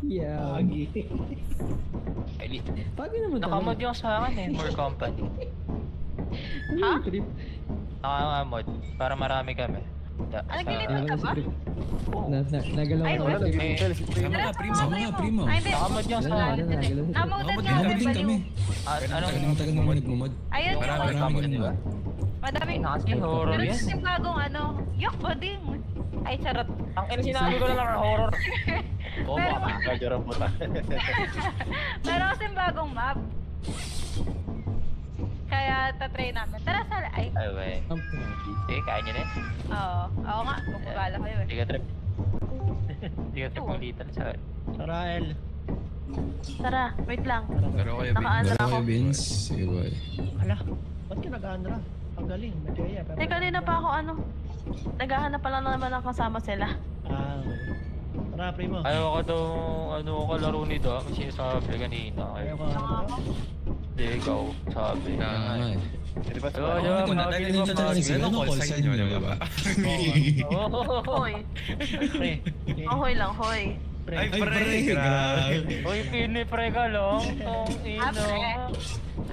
Yeah. Agi. Ay, Pagi naman Nakamod yung sa akin eh, more company. Ha? Trip. Nakamod, para marami kami. Da, Ah, sa- naglilito ka ba? Na, na, nagalaw ba? Eh, Sama nga, primo. Sama nga, primo. Nakamod yung sa akin. mamod din kami. Ah, Tagal anong ng tagal naman nagmumod. Ayun yung kami di ba? Madami. Na kasi horror Pero yan. yung bagong ano, yok ba din? Ay, charot. Ang ina sinabi ko na lang horror. Oo, Pero- puta. Meron kasing bagong map. Kaya tatry namin. Tara sa... Ay, Ay, wey. Sige, kaya nyo na yun. oo. Oo nga, magpapala kayo eh. Ka trip. Hindi ka trip Oo. ng litan sa Sarael. Tara, wait lang. Pero kayo, Nakaano Pero ako. kayo, Vince. Sige, boy. Hala, ba't ka nag-andra? Ang galing, Medea. Pero... Eh, kanina pa ako ano. Naghahanap pa lang naman ng kasama sila. Ah, okay. Tara, primo. Ayaw ko daw, ano ko laro nito, ah, kasi sabi kanina. Ayaw Kaya, ka. hindi, ikaw, sabi. Kaya nga eh. Di ba? Oo, di ba? natatanong ganun nyo sila. mga Anong call sign nyo, di ba? Oo. Hoy. Pre. Oh, hoy lang, hoy. Pre. Ay, pre, grabe. Uy, pini pre ka lang. Tong ino. Ape.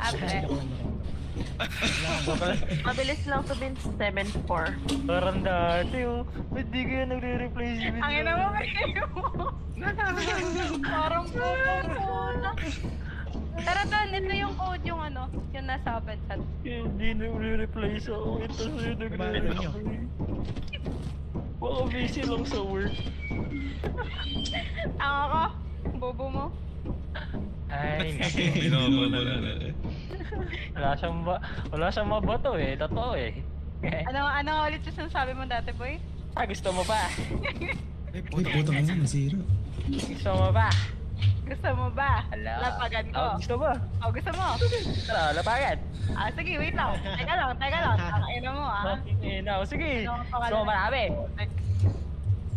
Ape. Mabilis lang to bin 7-4. Parang dati oh. Ba't di kayo nagre-reply si? Ang ina mo, kayo mo. Parang puto Tara tol, ito yung code yung ano, yung nasa open chat. Hindi nagre-reply sa akin. Ito sa'yo nagre-reply. Baka busy lang sa work. Tanga ka, bobo mo. Ay, naku. Binobo mo na. Wala siyang ba... Wala siyang mabato eh. Totoo eh. Ano, ano ulit yung sinasabi mo dati, boy? Ah, gusto mo pa? Ay, puto nga, nasira. Gusto mo pa? Gusto mo ba? Hala. Lapagan ko. Oh, gusto mo? Oh, gusto mo? Tara, lapagan. Ah, sige, wait lang. Teka lang, teka lang. Takaina mo, ah. Eh, now, sige. Ano ang pangalan? Gusto mo marami?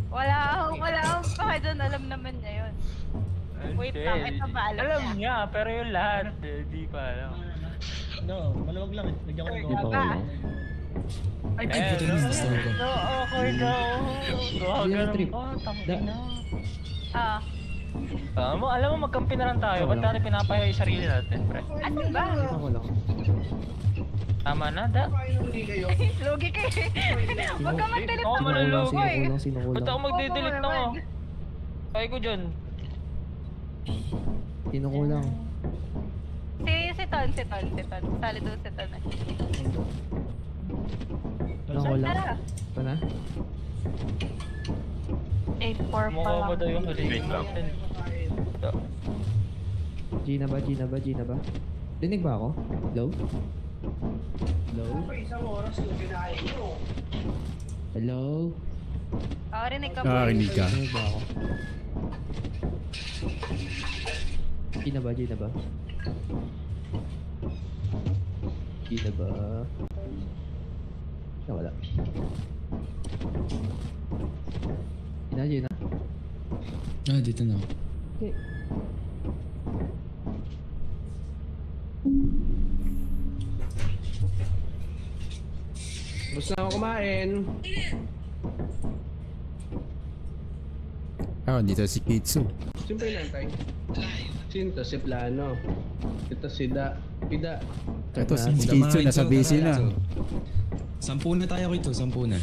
Wala akong, wala akong paka dyan. Alam naman niya yun. Wait Hindi. lang, ito ba alam Alam niya? niya, pero yung lahat, eh, di pa alam. No, maluwag lang eh. Lagyan ko ng Di pa gold. ko lang. Ay, puto na, gusto ko. No, okay na. Gawa Hindi na trip. ka, tangina. Ah, Alam mo, alam mo, magkampi na lang tayo. Ba't natin pinapayo yung sarili natin, pre? ano ba? Lang. Tama na, da. Lugi ka eh. Huwag ka mag-delete Oo, ng maluloko Sino ko eh. lang, sino ko Ba't ako lang. magde-delete na mo? Kaya ko dyan. Sino ko lang. Si, si Ton, si Ton, si Ton. Sali doon si Ton eh. Sino ko lang. Tara. Ito na. 8-4 pa Mukha mo lang. daw yung huli natin. Da. G na ba? G na ba? G na ba? Dinig ba ako? Hello? Hello? Hello? Oo, rinig ka Ah, boy. rinig ka. Dinig ba ako? G na ba? G na ba? G na ba? Ah, wala. G na, G na. Ah, dito na ako. Okay. Gusto na ako kumain. Ah, dito si Kitsu. Sino pa inantay? Sino to? Si Plano. Ito si Da. Pida. Ito si Kitsu, nasa busy na. Sampu na tayo rito, sampu na.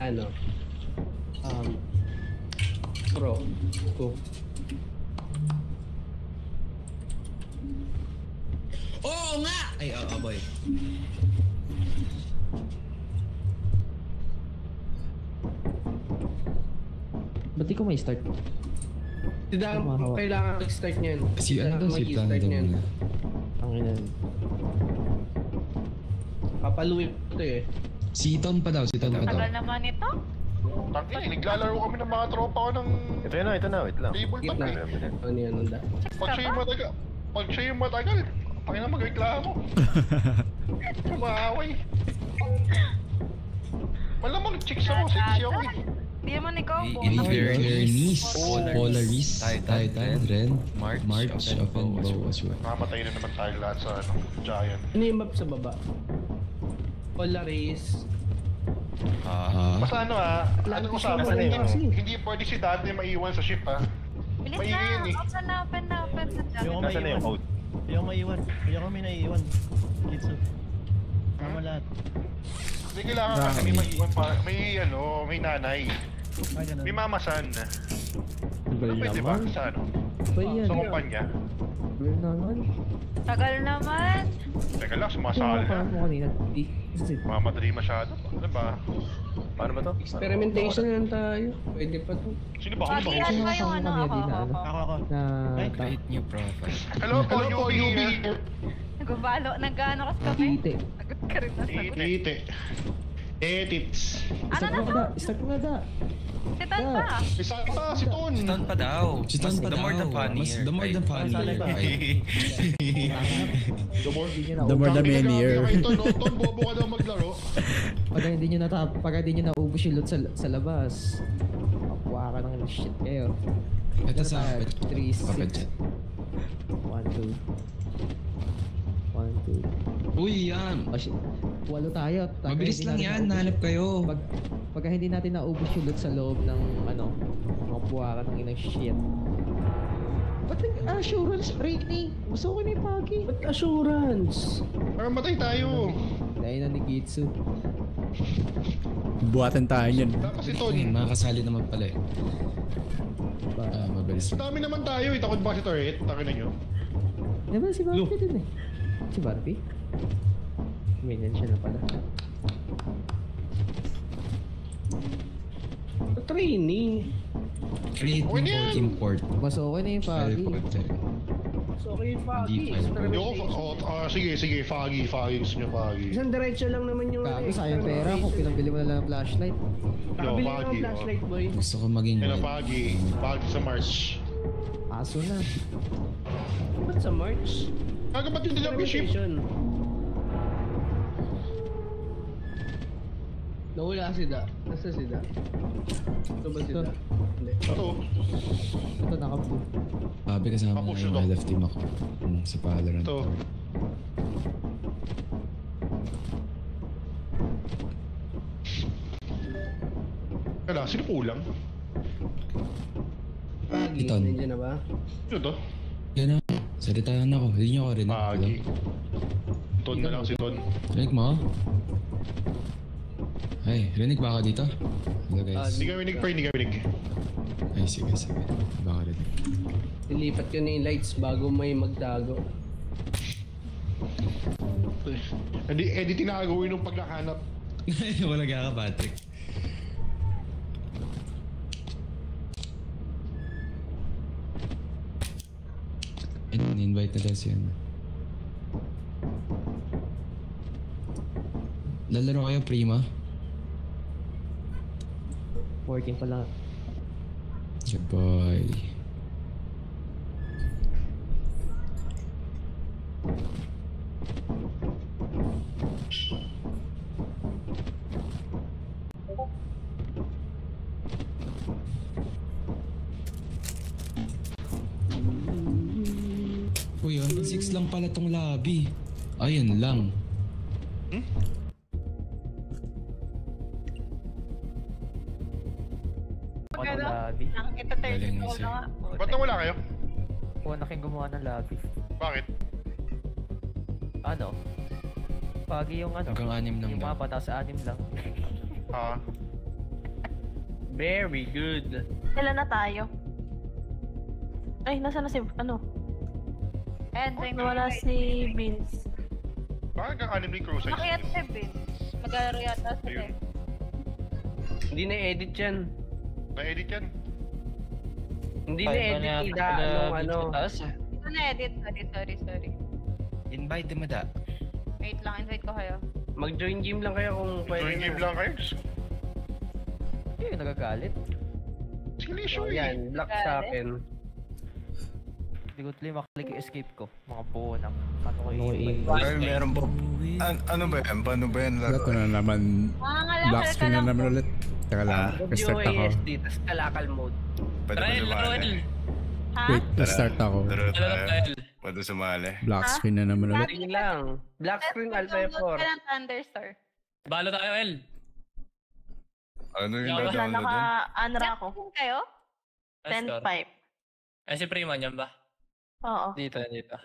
Ano? Um, pro. Ko. Oo nga! Ay, oo, boy. Ba't di ko may start? Si Da, Tumahawa. kailangan mag-start niyan. Si ano daw, si Mag-i-start Plano daw niyan. muna. Ang ina. Papaluin ko to eh. Si Tom pa daw, si Tom pa daw. Tagal naman ito. Tangin, naglalaro kami ng mga tropa ko ng Ito na, ito na, wait lang. table Gitna. top. Ano yan, ang Da? Pag siya yung matagal, pag siya yung matagal, pag na magreklamo. Maaway. Malamang chicks ako, sexy ako eh. Hindi mo ikaw. Polaris, Polaris, Titan, Ren, March, March, of well. Mamatay na naman tayo lahat sa ano, Giant. Ano yung map sa baba? Polaris. Ah. Basta ano ah, ano Lagi usapan siya hindi, kasi. hindi pwede si Dante maiwan sa ship ah. Bilis Maingay na! eh. Open na, open na, open na. Yung Nasaan na maiwan. yung? Yung maiwan. Yung may naiiwan. Kitsu. Tama Hmm? lahat. Hindi kailangan kasi may maiwan pa, may ano, may nanay. Ah, ganun. May mamasan. Tagal Pwede ba? naman. Sa ano? Ba yan? Sa kumpanya? Tagal naman. Tagal naman. Teka lang, Ano sumasali na. mo kanina? Di- Kasi Mamadali masyado. Ano ba? Paano ba to? Experimentation lang tayo. Pwede pa to. Sino ba? Ano ba? Pagihan Sino ba yung ano? Ako, ako, ano? Ako, ako. ako. na Ay, ta- Create new profile. Hello po, UB here. Nagbabalo, nag-ano kasi kami. Tite. Agad ka rin na sagot. Tite. Edits. Ano Start na mo to? start mo na da. Si Tan pa. Isa pa, si Ton. Si Ton pa daw. Si Ton pa The daw. more the funnier. The more the funnier. The more, The more the kay Ton? Ton, bobo ka daw maglaro. Pag hindi nyo natap, pag hindi nyo naubos yung loot sa, sa labas, makuha ka ng shit kayo. Ito sa kapit. 3, Kapit 6, dyan. 1, 2. 1, 2. Uy, yan. Oh shit. Walo tayo. Pagka Mabilis lang yan. Nahanap kayo. Pag, pagka hindi natin naubos yung loot sa loob ng ano, makuha ka ng inang shit. Ba't nag-assurance training? Gusto ko na yung pagi. Ba't assurance? Para matay tayo. Dahil na ni Gitsu. Buhatan tayo niyan. Dapat si Ton. Ayun, makakasali naman pala eh. Ah, mabilis. Madami naman tayo. eh. Takot ba si Turret? Takin na nyo. Diba si Barbie din eh. Si Barbie? Minion siya na pala. Training. Create Okay na import, yan. import. Mas okay na yung project. So, okay, Foggy. Hindi file. Hindi ako, oh, ah, sige, sige, Foggy, Foggy, gusto nyo Foggy. Isang diretso lang naman yung... Gago, sayang pera kung pinabili mo na lang ang flashlight. Nakabili Yo, ka ng Foggy, flashlight, oh. boy. Gusto ko maging Yan ang wild. Foggy. Foggy sa Mars. Aso na. Ba't sa March? Kaga ba't yung yung ship? Nawala si Da. Nasa si Da? Ito ba si Da? Hindi. Ito. Ito nakapu. Sabi kasama Ako, na yung of team ako. Hmm, sa Valorant. Ito. Kala, sino kulang? Foggy. Ito. Nandiyan na ba? Sino to? Yan na. Salitahan ako. Hindi niyo ako rin. Foggy. Ton na lang si Ton. Rinig mo? Ay, rinig ba ako dito? Hello Ah, guys. Hindi ka winig, pre, hindi ka winig. Ay, sige, sige. Baka rinig. Nilipat ko na yung lights bago may magtago. Hindi, eh, di tinagawin nung pagkahanap. Wala ka ka, Patrick. In-invite na daw siya. Lalaro kayo, Prima? 14 pa lang. Good boy. Pala tong lobby. Ayun lang. Ano Ano? lobby? Ito 30 Galing ni sir. na nga. Ba't nawala kayo? Kung naking gumawa ng lobby. Bakit? Ano? Pagi yung ano? Hanggang anim lang Yung daw. mapa, tapos anim lang. Ah, Very good. Kailan na tayo? Ay, nasa na si, ano? And then, wala si Vince. bakit kang anim ni crew size? Nakiyat si Vince. Mag-aaral yata si Ayun. Vince. Hindi na-edit yan. Na-edit yan. Hindi na-edit anong Vince ano. eh. Ito na-edit. Sorry, sorry, sorry. Invite mo da. Wait lang, invite ko kayo. Mag-join game lang kayo kung pwede Join game lang kayo. Hindi yung nagagalit. Oh, issue eh. yan, black sa akin. Hindi ko tuloy makalik yung escape ko. Mga buo ng ano ko yung Ay, meron po. An ano ba yan? Paano ba yan ko na naman. Black screen na naman ulit. Teka lang. Restart ako. WASD, tas kalakal mode. Pwede ba sumali? Ha? Wait, restart ako. Pwede sumali. Black screen na naman ulit. Sige lang. Black screen Alpha Download F4. ka ng Thunderstar. Balo tayo, El. Ano yung Wala, download dun? Naka-anra ako. kayo? Let's go. 10-5. Eh, si Prima niyan ba? Oo. Dito, dito.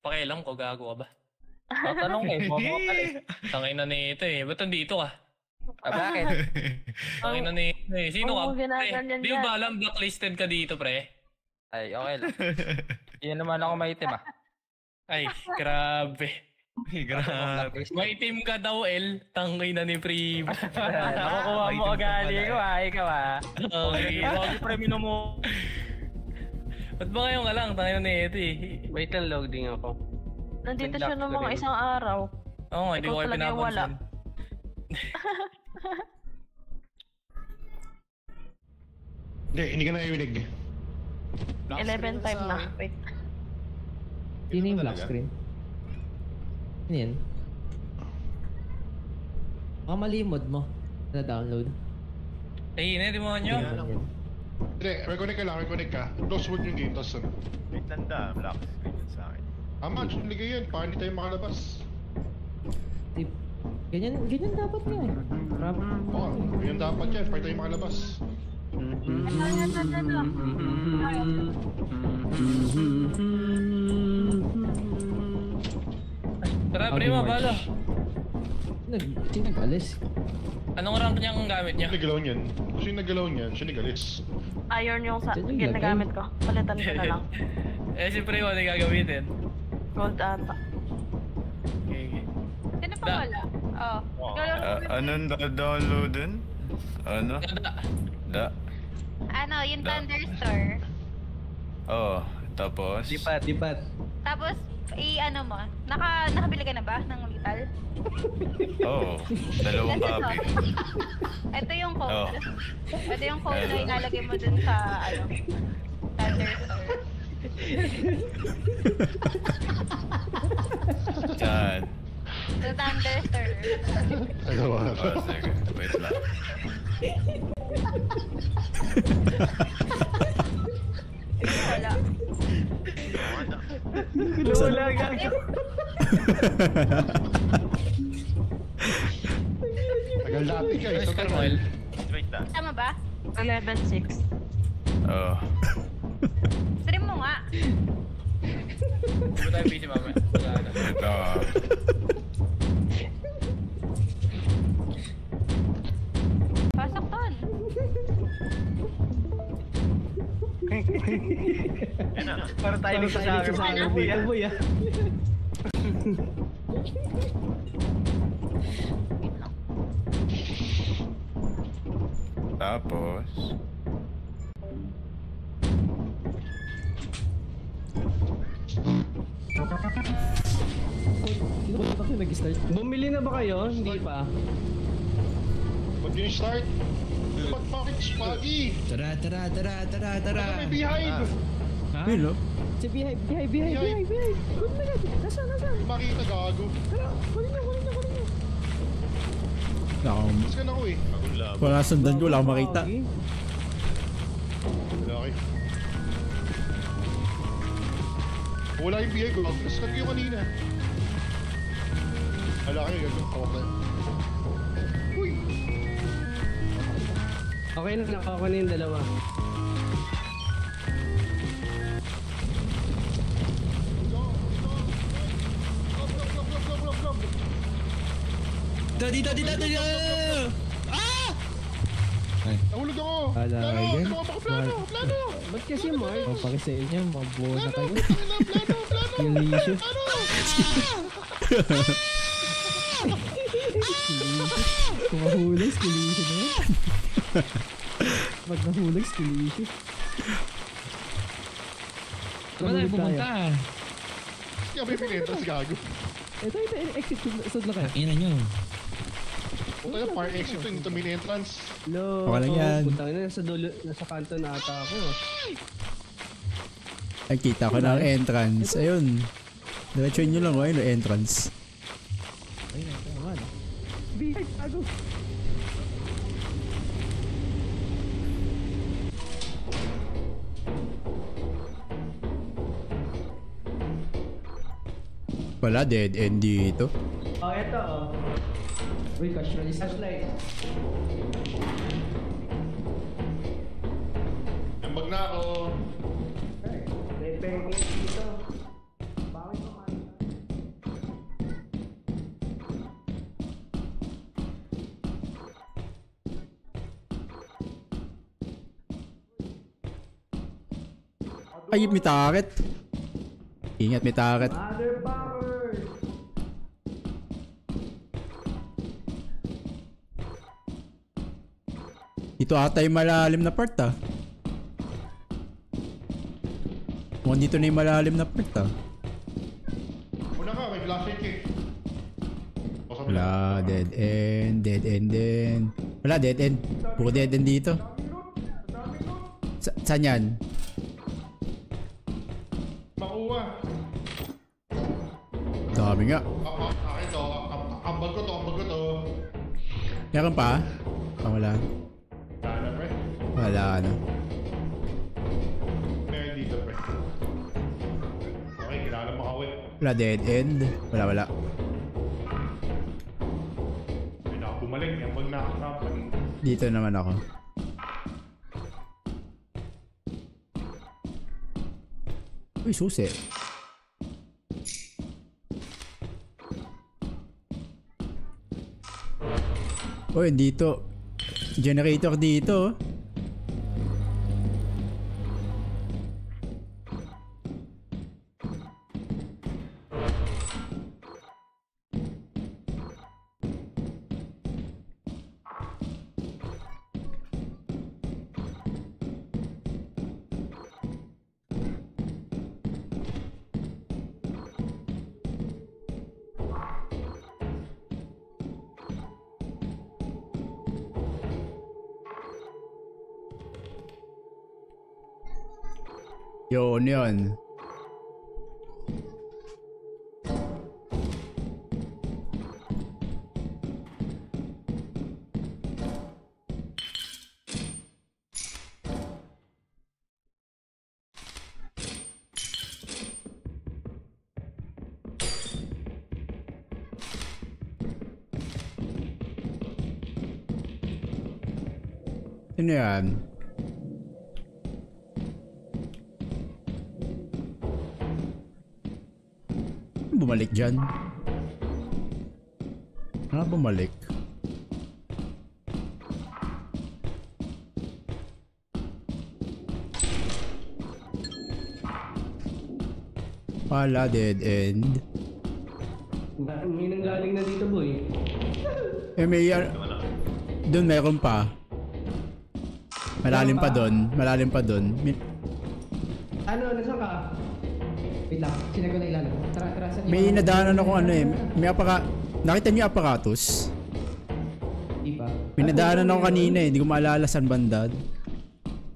Pakialam ko, gago ka ba? Tatanong eh, bobo ka pala eh. Tangin na nito eh. Ba't nandito ka? Ah, bakit? Tangin na nito eh. Sino Oo, ka? Pre, ginaganyan di mo ba alam blacklisted ka dito, pre? Ay, okay lang. Yan naman ako maitim ah. Ay, grabe. Grabe. May team ka daw, El. Tangay na ni Prima. Nakukuha mo ugali ko ah, ikaw ah. Okay. Huwag premium mo. Ba't ba ngayon ka lang? Tangay na nito eh. Wait lang, loading ako. Nandito siya ng mga isang araw. Oo nga, hindi ko kayo pinapansin. Hindi, hindi ka nakikinig. 11 time na. Wait. Yun yung black screen. Ano yan? Baka mali yung mod mo. Na download. Eh, hindi, di mo nyo. Hindi, reconnect ka lang, reconnect ka. Close word yung game, tapos ano. Wait, tanda. Black screen yun sa akin. Tama, ligay yan, para hindi tayo makalabas. Tip. Ganyan, ganyan dapat nga eh. Grabe. Oo, yun dapat yan, para tayo makalabas. Tara, march? balo. Nag, sino nag-alis? Anong rank niyang gamit niya? Nagalaw niyan? Sino nagalaw niyan, siya nagalis. Iron yung sa Diyan yung ginagamit ko. Palitan ko na lang. eh, si Prima, ano yung gagamitin? Gold ata. Okay, okay. Sino pa Da. wala? Oo. Ah, anong download dun? Ano? Ganda. Da? Ano, yung Da. Thunderstore. Oh, tapos? Dipat, dipat. Tapos, i-ano mo, naka, nakabili ka na ba ng lethal? Oh, dalawang copy. ito yung Oh. code. Ito yung code na Ano? ilalagay mo dun sa, ano, Thunderstore. Yan. Sa Thunderstore. Dalawa. Oh, sige. Wait lang. Wala. Wala gago. Tagal dati ka eh. Tagal Noel. Tama ba? 11-6. Oo. Stream mo nga. Wala tayo video mama. Wala na. Pasok Para tayo nagsasabi. Uboy, uboy ah. Tapos? Sino ba nag-start? Bumili na ba kayo? Hindi pa. Ba't bakit spaggy? Tara, tara, tara, tara, tara. Ano may behind? Ha? No? Si behind, behind, behind, behind, behind. Kunin na agad. Nasa, nasa. Makita gago. Tara, kunin na, kunin na, kunin na. Ako, Mas ka na ko eh. wala sundan ko, wala akong makita. Okay. Wala yung BI ko. Mas ka kanina. Wala kayo, gagawin ko. Okay. Okay na, nakakuha na yung dalawa. Dito, dito, dito, dito! Ah! Nahulog ako! Ala, yan. Plano! Plano! Plano! Plano! Ba't kasi Mark? O, sa inyo, mabuo na kayo. Plano! Plano! Yung lisyo. Plano! Kumahulas, kilisyo na. Pag nahulog, kilisyo. Saan tayo pupunta? Kaya may pinetras gago. Ito, ito, exit. Sud na kayo. Ina nyo. Punta na fire exit to, dito main entrance. Lo. Okay lang yan. Punta na, nasa dulo, nasa kanto na ata ako. Ay, kita ko na ang entrance. Ayun. Diretsuin nyo lang, oh. Ayun, oh, entrance. Ayun, ito naman. Behind, bago. Wala, dead end dito. Oh, eto oh. Uy, cash release. Flashlight. Ambag na ako. May pengke dito. Ay, may target. Ingat, may target. Mother Dito ata yung malalim na part ah. Mukhang dito na yung malalim na part ah. Una ka, may flashlight eh. Wala, dead end, dead end din. Wala, dead end. Puro dead end dito. Sa saan yan? Makuha. Dami nga. Ah, ah, ah, Ambag ko to, ambag ko to. Meron pa? Ah, wala. Wala, ano. Meron dito, pre. Okay, kailangan makawit. Wala, dead end. Wala, wala. May nakabumalik. May ambag na kapan. Dito naman ako. Uy, susi. Uy, dito. Generator dito. Oh. Yun, Bumalik dyan. Ah, bumalik. Wala, dead end. May nanggaling na dito, boy. Eh, may... Doon meron pa. Malalim pa doon. Malalim pa doon. Ano, nasaan ka? Wait lang, sinag ko na ilalim. Tara, tara, saan may nadaanan ako ano eh. May apaka... Nakita niyo yung aparatus? Di ba? May nadaanan ako kanina eh. Hindi ko maalala saan banda.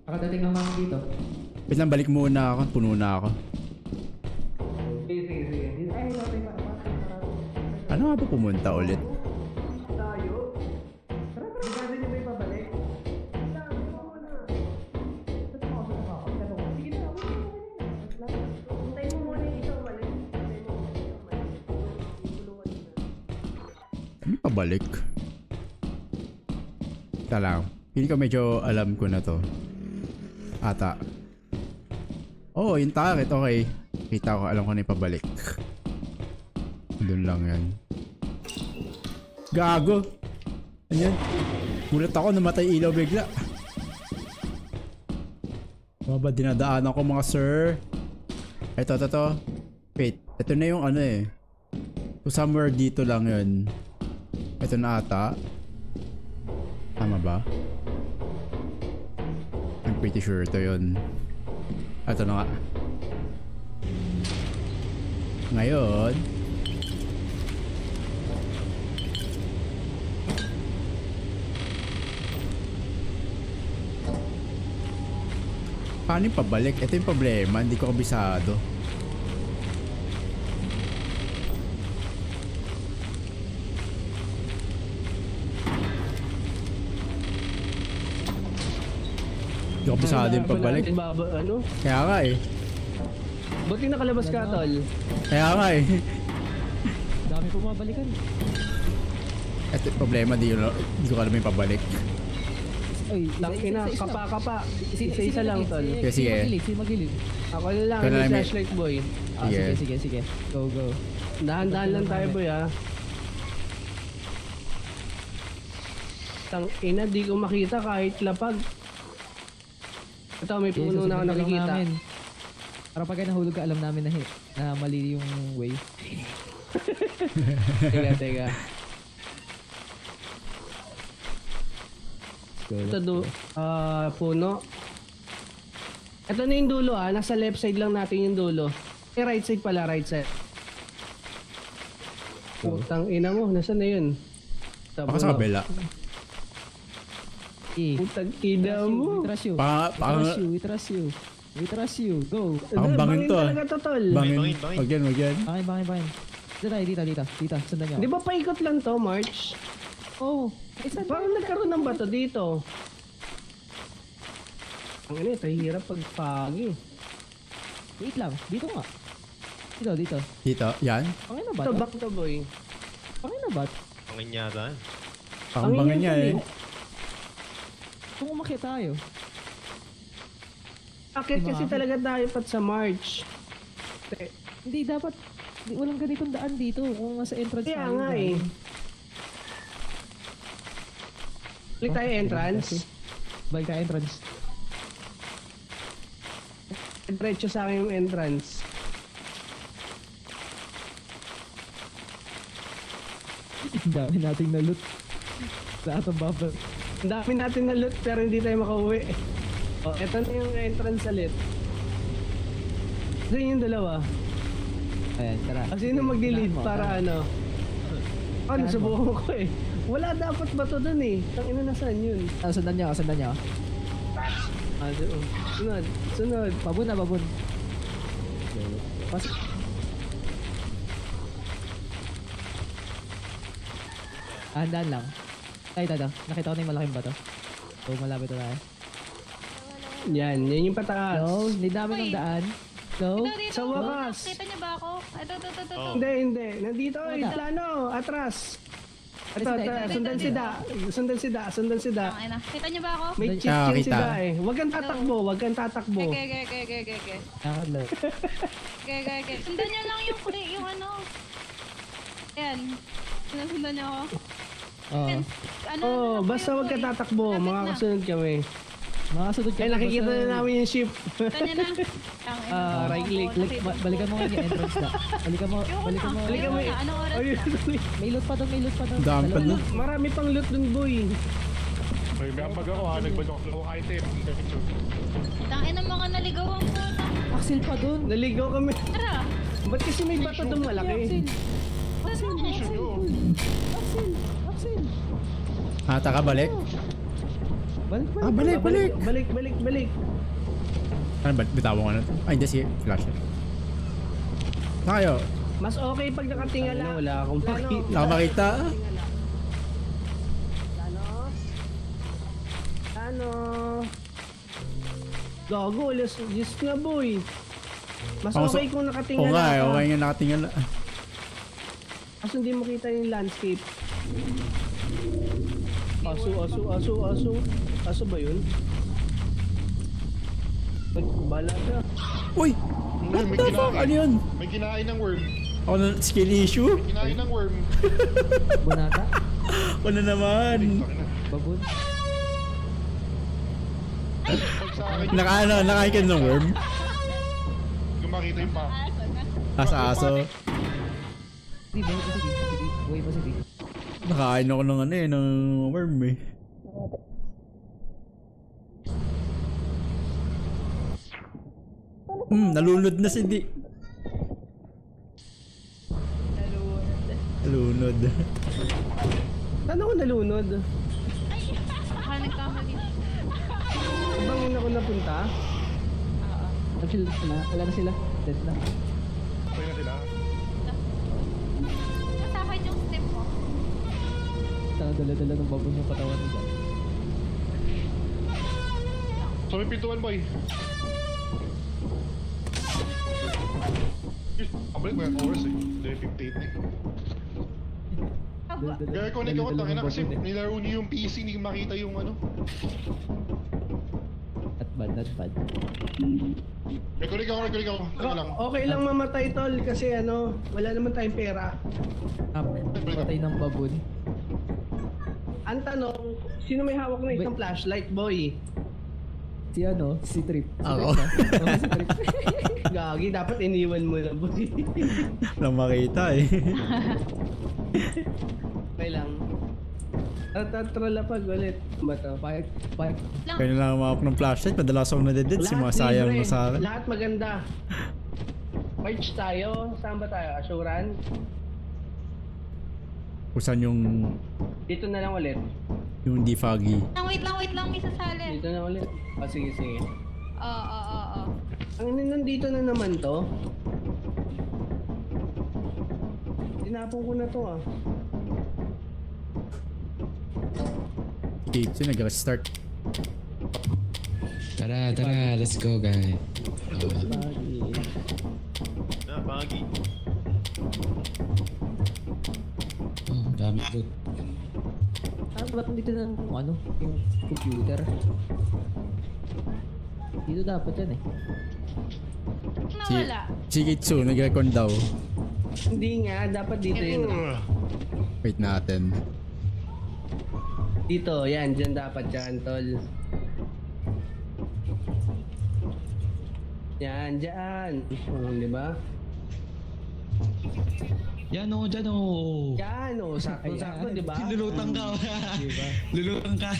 Nakadating lang namin dito. Wait lang, balik muna ako. Puno na ako. Pa. Ano nga ba pumunta ulit? Ano pabalik? Ito. Hindi ko medyo alam ko na to. Ata. Oh, yung target. Okay. Kita ko. Alam ko na yung pabalik. Doon lang yan. Gago! Ano yan? Gulat ako. Namatay ilaw bigla. Mga ba dinadaanan ko mga sir? Ito, ito, ito. Wait. Ito na yung ano eh. So somewhere dito lang yun. Ito na ata. Tama ba? I'm pretty sure ito yun. Ito na nga. Ngayon, Paano yung pabalik? Ito yung problema, hindi ko kabisado. Kabisado yung pabalik. Natin baba, ano? Kaya nga eh. Buti nakalabas ka, tol. Kaya nga eh. Dami pumabalikan. Ito yung problema, di, yun- di ko alam yung pabalik. Oy, Lang ina, kapa kapa. Si- Isa isa lang tol. si- Okay, si sige. Magilid, si Magilid. Ako na lang, namin- flashlight boy. Ah, Sige. sige, sige, sige. Go, go. Dahan-dahan lang tayo boy ha. Tang ina, di ko makita kahit lapag. Ito, may Sige, puno na ako susunod lang nakikita. namin. Para pag nahulog ka, alam namin na, hit, na mali yung way. teka, teka. Ito, do, ah, puno. Ito na yung dulo ah, nasa left side lang natin yung dulo. Eh, right side pala, right side. Putang ina mo, nasa na yun? Baka sa kabila. Eh, Putang ina mo. we trust you. Baka, We baka, trust you, we trust you. We trust you. Go. Ang bangin to, ah. talaga to, tol. bangin. bangin, bangin. Wag yan, wag yan. Bakit, bakit, bakit? Dito tayo, dito, dito. Dito, sundan niyo. Di ba paikot lang to, March? Oh, isa Parang nagkaroon ng bato dito. Ang ina, ito hirap pag pagi. Wait lang, dito nga. Dito, dito. Dito, yan. Pangin na ba? Ito, back to boy. Pangin na ba? Pangin yata. Ang bangin niya eh. Kung umakit tayo. Akit Di kasi talaga tayo pat sa March. Hindi, dapat, di, walang ganitong daan dito. Kung nasa entrance Kaya tayo, nga daan. eh. Click tayo entrance. Balik tayo entrance. Diretso sa akin yung entrance. Ang dami nating na-loot. Lahat ng buffer. Ang dami natin na loot pero hindi tayo makauwi. Oh, eto na yung entrance ulit. Doon yung dalawa. Ayan, tara. Kasi sino mo, para ano? Oh, nasubukan ko eh. Wala dapat ba to dun eh? Tang ina nasaan yun? Ah, sundan niyo, sundan niyo. Ah, so- sunod, sunod. Babun na, babun. Pas Ah, Handaan lang. Ay, tada. Nakita ko na yung malaking bato. So, malapit na tayo. Yan, yan yung pataas. No, hindi namin ng daan. No. Ito, dito. Sa wakas. Kita niyo ba ako? Ito, ito, ito, ito. Oh. Hindi, hindi. Nandito, oy, Wala. plano, atras. Ito, Ito, ito, ito, ito, sundan ito. si Da. Sundan si Da, sundan si Da. Ang ina. Kita niyo ba ako? May Ah, yun si kita. Da eh. Huwag kang tatakbo, huwag kang tatakbo. Okay, okay, okay, okay, okay, okay. Nakakadlaw. Okay, okay, okay. Sundan niyo lang yung, yung ano. Ayan. Sinusundan niyo ako. Oo. Ano, Oh, ano, basta huwag ka boy? tatakbo, Lapit na. makakasunod kami. Makakasunod ka Kaya na, nakikita na namin yung ship. Kita niyo na. Ang ina. Ah, right click, Balik, ba- balikan mo nga yung entrance na. Balikan mo, Yung balikan mo. Balikan mo Yung eh. una. Anong oras na? May loot pa doon, may loot pa doon. Dami pa Dalawa doon. lang. Marami pang loot dun, boy. May bag ako ha, nagbalok ako item. Tangin ang mga naligawan ko. Axel pa doon. Naligaw kami. Tara. Ba't kasi may bato dun malaki? Axel. Axel, Ata ka balik? Balik, balik. Ah, balik, balik. Balik, balik, balik. Ano ba? Bitawan ko na. Ay, hindi si Flash. Na kayo? Mas okay pag nakatingala. Wala akong makita. Naka makita? Ano? Ano? Gago, alas, yes nga boy. Mas Ako sa- okay kung Oo nakatingala nga eh, ka. okay nga nakatingala. Kaso hindi mo kita yung landscape. Aso, aso, aso, aso. Aso ba yun? Ay, bala siya. Uy! What May the fuck? Ano yun? May kinain ng worm. Ako na skill issue? Kinain ng worm. Bunata. Na naman. Akin, Naka ano, ng worm? yung makita yung pa. Asa aso. Di, buhay pa si Di. Si Di. Buhay pa si Di. Nakain ako ng ano eh, ng worm eh. Hmm, nalunod na si Di. Nalunod. Saan ako nalunod? Baka nagkamali. Bangin ako napunta? Actually, wala, wala na sila. Dead na. Saka dala-dala ng babon yung katawan nila. So may pintuan boy. Yes, Ang balik mo yung oras eh. Hindi 58 eh. Gaya ko na ikaw, tangin na kasi nilaro niyo yung PC, hindi ko makita yung ano. At bad, at bad. Record ikaw, record ikaw. Ano lang. Okay lang mamatay tol kasi ano, wala naman tayong pera. Ah, patay ng baboon. Ang tanong, sino may hawak na isang flashlight, boy? Si ano, si Trip. Si Ako. Trip ba? Oo, si Trip. Gagi, dapat iniwan mo na, boy. Nang makita eh. okay lang. Tatrala pag ulit. Ba to? Payag. Lang. Kaya lang mawak ng flashlight, madalas ako nadeded. Si mga sayang libre. mo sa akin. Lahat maganda. March tayo. Saan ba tayo? Assuran? Kung saan yung, Dito na lang ulit. yung di foggy. Lang, wait lang, wait lang, may sasali. Dito na ulit. Ah, sige, sige. Oo, oo, oo. Ang nandito na naman to. Tinapon ko na to ah. Okay, so nag-restart. Tara, tara, let's go guys. Ah, bagi. Dami ko. Ah, ba't dito na yung ano, yung computer? Dito dapat yan eh. Si, Nawala. si Kitsu, nag-recon daw. Hindi nga, dapat dito yun. Wait natin. Dito, yan, dyan dapat yan, tol. Yan, dyan. Oh, di ba? Yan o, dyan o. Yan, oh, sakto-sakto, di ba? Lulutang ka. Diba? Lulutang ka.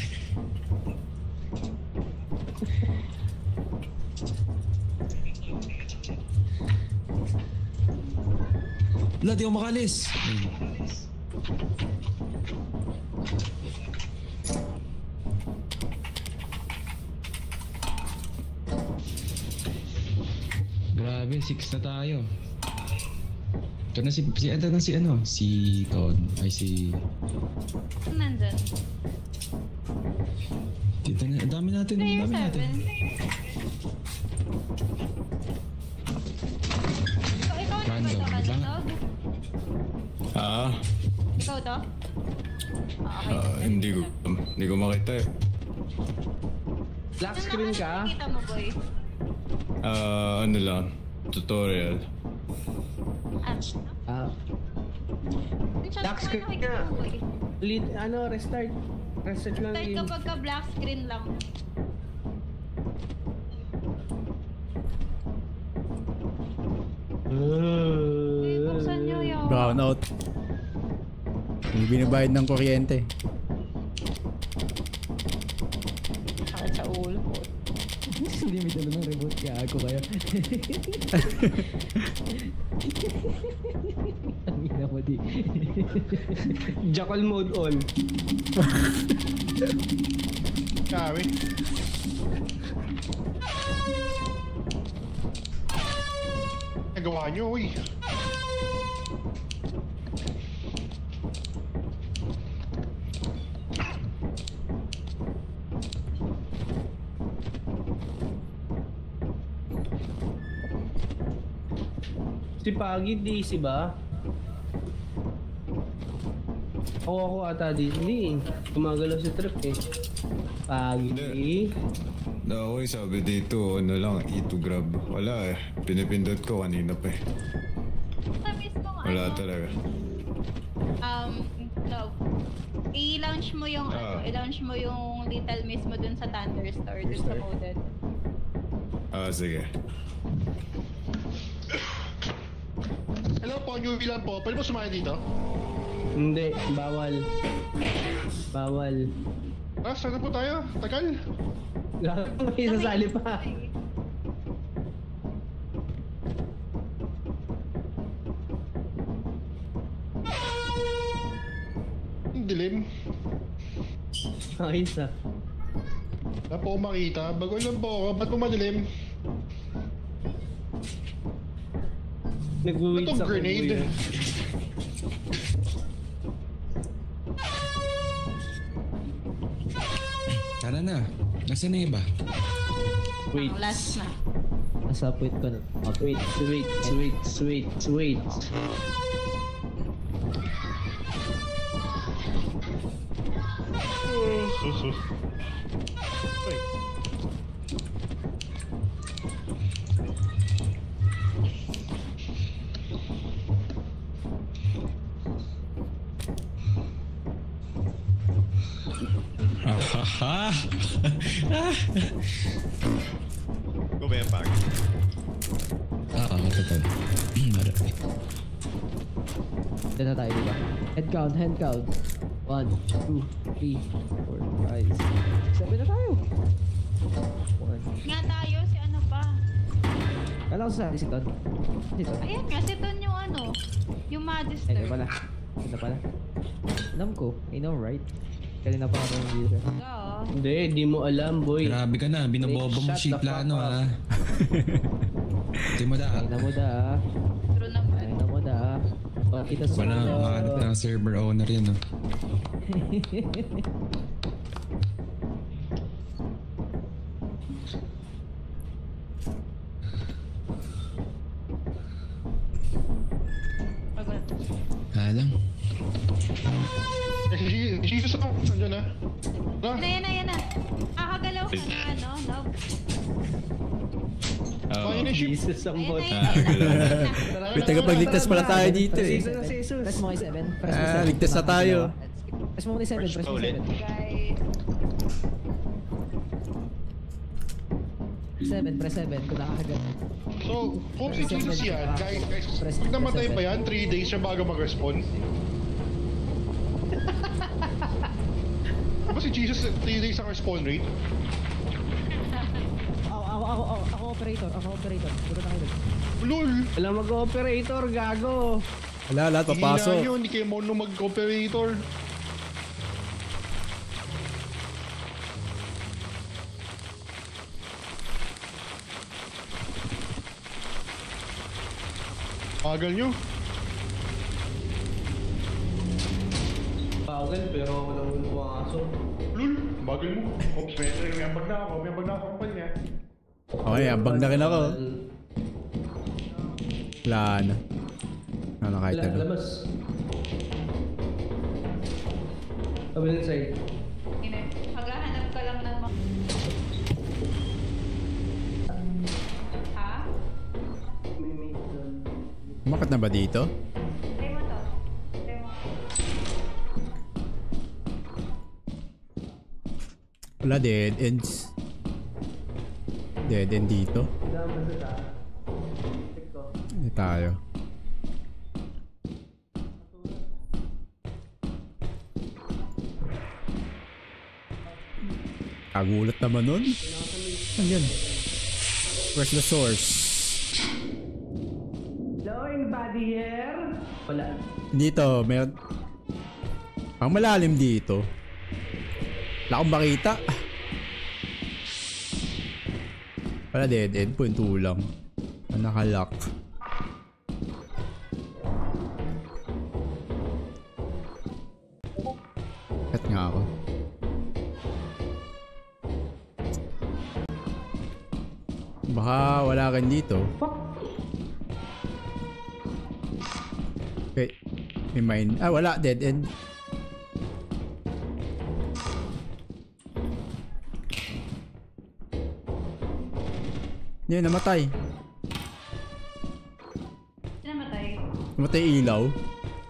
Wala, di ako makalis. Grabe, six na tayo. Ito na si, si, ito na si ano, si Ton, ay si, Nandun. dito na, dami natin, Player dami natin. 7. Ikaw, na ba ito? Kalutog? Ah, Ikaw to? Ah, okay. ah, hindi ko, hindi ko makita eh. Black screen ka? nakikita mo, boy? Ah, ano lang, tutorial. Ah, Black screen. Lead, ano, restart. Restart lang Start yung... kapag ka black screen lang. Uy, buksan nyo yun. Brownout. Hindi binabayad ng kuryente. sakit sa ulo ko. Hindi may dala ng remote gago kayo. Ang ina mo di. Jackal mode on. Kami. Nagawa niyo, uy. Si Pagi, DC ba? Ako ako ata di. Hindi eh. Gumagalaw si Trip eh. Pagi. Na ako sabi dito, ano lang, E to grab. Wala eh, pinipindot ko kanina pa eh. Sa mismong Wala ano, talaga. um, no. I-launch mo yung Ah. ano, i-launch mo yung Little Miss mo dun sa Thunderstar, dun sa moded. Ah, sige. Hello po, new lang po. Pwede mo sumali dito? Hindi, bawal. Bawal. Ah, saan na po tayo? Tagal. May sasali pa. Ang dilim. Ayos ah. Wala po makita. Bago lang po ako. Ba't po madilim? Nag-weed sa grenade. Tara na. Nasaan na iba? Wait. Last na. Nasa wait ko na. Wait, wait, wait, wait, wait. wait. Dito na tayo, di ba? Head count, head count. 1, 2, 3, 4, 5, 6, 7 na tayo. 1. Nga tayo, si ano pa. Kala ko sa si Ton. Si Ton. Ayan nga, si Ton yung ano, yung Magister. ito pala. Ito pala. Alam ko. I know, right? Kanina pa ako ng user. Oo. Hindi, di mo alam, boy. Grabe ka na, binaboba mo si plano ha. Hindi mo da. Na mo da. ah. Oh, kita sa Wala, mahanap na ang server owner yun. No? Alam. Eh, Jesus ako. Nandiyan na. Na? Yan na, yan na, yan na. Kakagalaw ka na, ano, love. Oh, yun. Jesus ang bot. May tagapagligtas pala tayo dito eh. Press mo kay 7. Press mo Ah, ligtas na tayo. Press mo kay 7. Press mo ulit. 7. Guys. 7. Press 7. Kung nakakagat. So, kung si Jesus yan, guys, guys, pag namatay pa yan, 3 days siya bago mag-respawn. Diba si Jesus, 3 days ang respawn rate? Ako, ako, ako, ako, operator. Ako operator. Puro na kayo. Lol! Wala mag-operator, gago. Wala, lahat Hihina papasok. nyo, hindi kayo mono mag-operator. Bagal nyo. Bagal, pero walang pumasok. Lul, bagal mo. Oops, may, may ambag na ako. May ambag na ako kapal niya. Okay, ambag na rin ako. Wala na. Ano kahit ano. labas. Kabilang side. Maghahanap ka lang ng mga... Ha? May mate doon. Umakat na ba dito? Wala, dead ends. Dead end dito. Hindi tayo. Kagulat naman nun. Ano yan? Where's the source? Hello, anybody here? Wala. Dito, meron... Ang malalim dito. Wala akong makita. Wala dead end. Punto lang. Ang nakalock. Cut nga ako. Baka wala kan dito. Okay. May mine. Ah, wala. Dead end. Yun, namatay. Namatay. Namatay ilaw.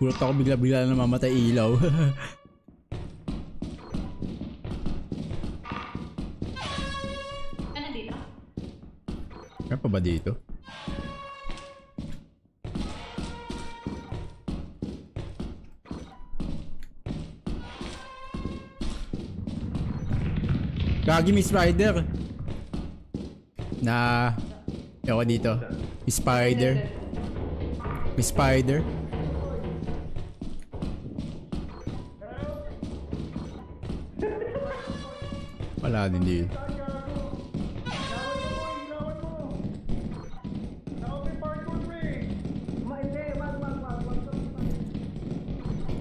Gulat ako bigla-bigla na mamatay ilaw. Ano dito? Meron pa ba dito? Gagi may spider. Na... Ewan dito. May spider. May spider. Wala din dito.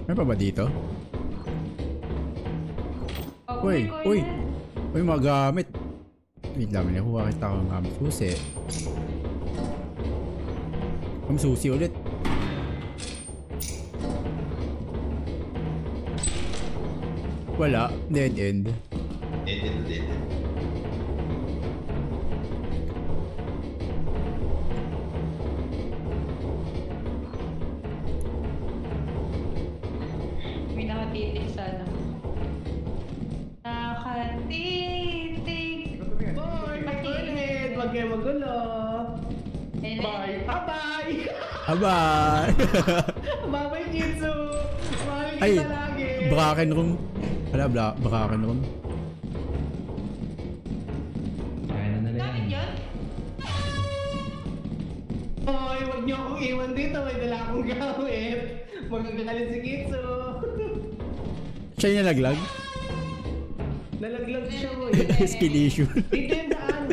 May pa ba dito? Uy, uy. Uy, mga lang, may nakuha kita ako ng gamit. Susi. Ang susi ulit. Wala. Dead end. Dead end, dead end. Abay! Bye-bye, Jitsu! Mahal Ay, kita lagi! Braken room. Wala, bla Braken room. Kaya na nila Bakit yun? Hoy, huwag niyo akong iwan dito. May dala akong gawin. Magagalit si Kitsu. Siya yung nalaglag? Nalaglag siya, boy. Skill issue. Dito yung daan.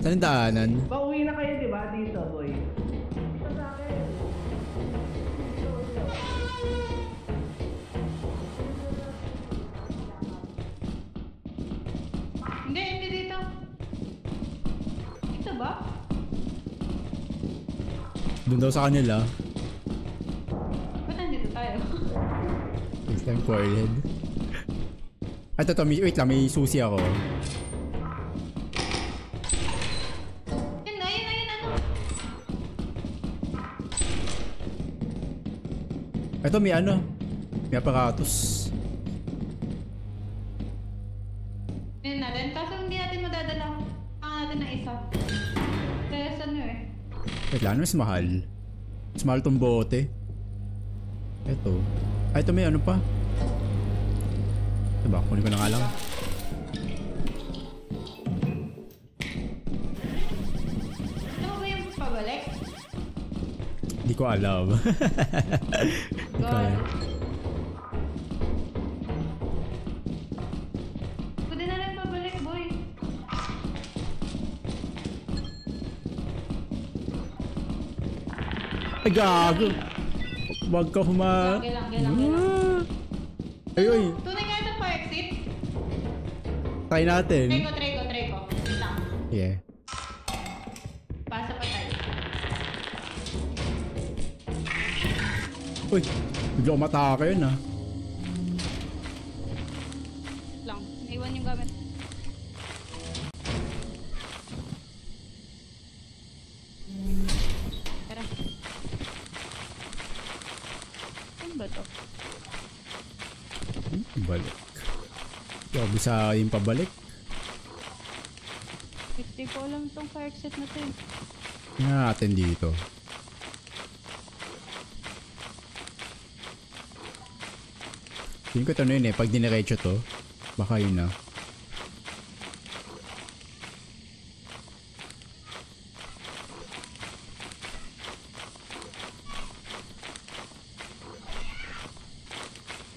Saan yung daanan? Pauwi Doon daw sa kanila. Ba't nandito tayo? Next time forehead. Ay, ito, may, wait lang, may susi ako. Yun na, yun na, yun ano? Ito, may ano. May aparatus. Wait lang, ano mas mahal? Mas mahal tong bote. Ito. Ay, ito may ano pa. Diba, kunin ko na nga lang. Ano ba yung pabalik? Hindi ko alam. Hindi ko alam. Gago. Huwag ka huma... Lang. Ay, ay. Tunay nga ito pa exit. Try natin. Try ko, try ko, try ko. Yeah. Pasa pa tayo. Uy, bigla umatake yun ah. Bisa yung pabalik. Hindi ko alam tong fire exit na to eh. Tingnan natin dito. Tingin ko ito na yun eh. Pag diniretso to, baka yun na.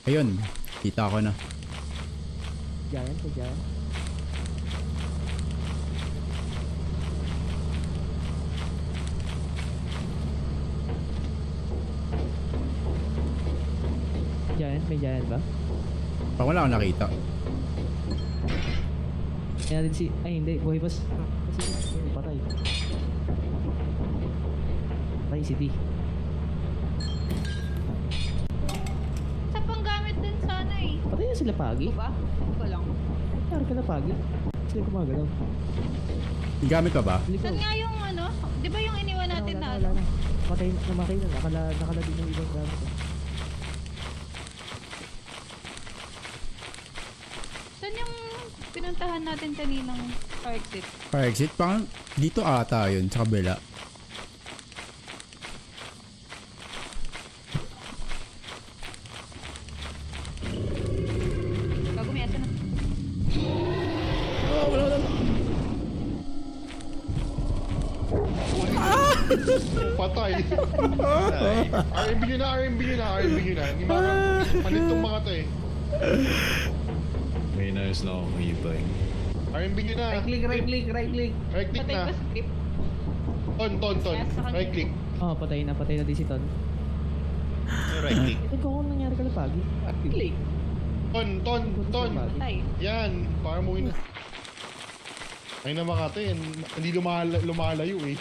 Ayun, kita ko na. Giant to giant. Giant, may giant ba? Parang wala akong nakita. Kaya din si... Ay hindi, buhay pa si... Kasi patay. Patay si D. sila pagi. Ito ba? Ito ko lang. Kaya ka na pagi. Sila gumagalaw. Gamit ka ba? Saan nga yung ano? Di ba yung iniwan natin na Wala ano? na, namatay na. Nakala, nakala din yung ibang gamit. Saan yung pinuntahan natin kaninang fire exit? Fire exit? Parang dito ata yun, sa kabila. Patay. RMB nyo na, RMB nyo na, RMB nyo na. Hindi mga, palit tong mga to eh. May inayos na akong hibay. RMB nyo na. Right click, right click, right click. Right click na. Ton, ton, ton. Right click. Oh, patay na. Patay na din si Ton. Right click. Ito ko kung nangyari ka na pagi. Click. Ton, ton, ton. Patay. Yan, para mo na. Ay na mga to yan. Hindi lumala, lumalayo eh.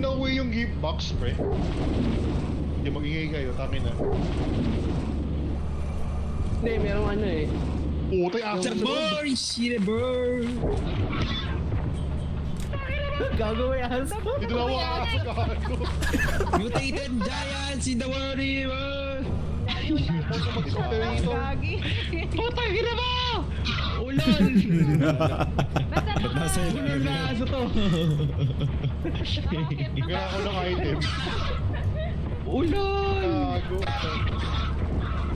Mo na uwi yung gift box, pre. Hindi mag-ingay kayo, takin na. Hindi, merong ano eh. Putay, after Boy, shit, bro. Gagawin yan. Dito na ako aasar Mutated giants in the world, bro. Gagi. Putang ina mo! Ulan! Basta Ba't nasa ilalim? Aso to. Kaya ako ng item. Ulan! Gago.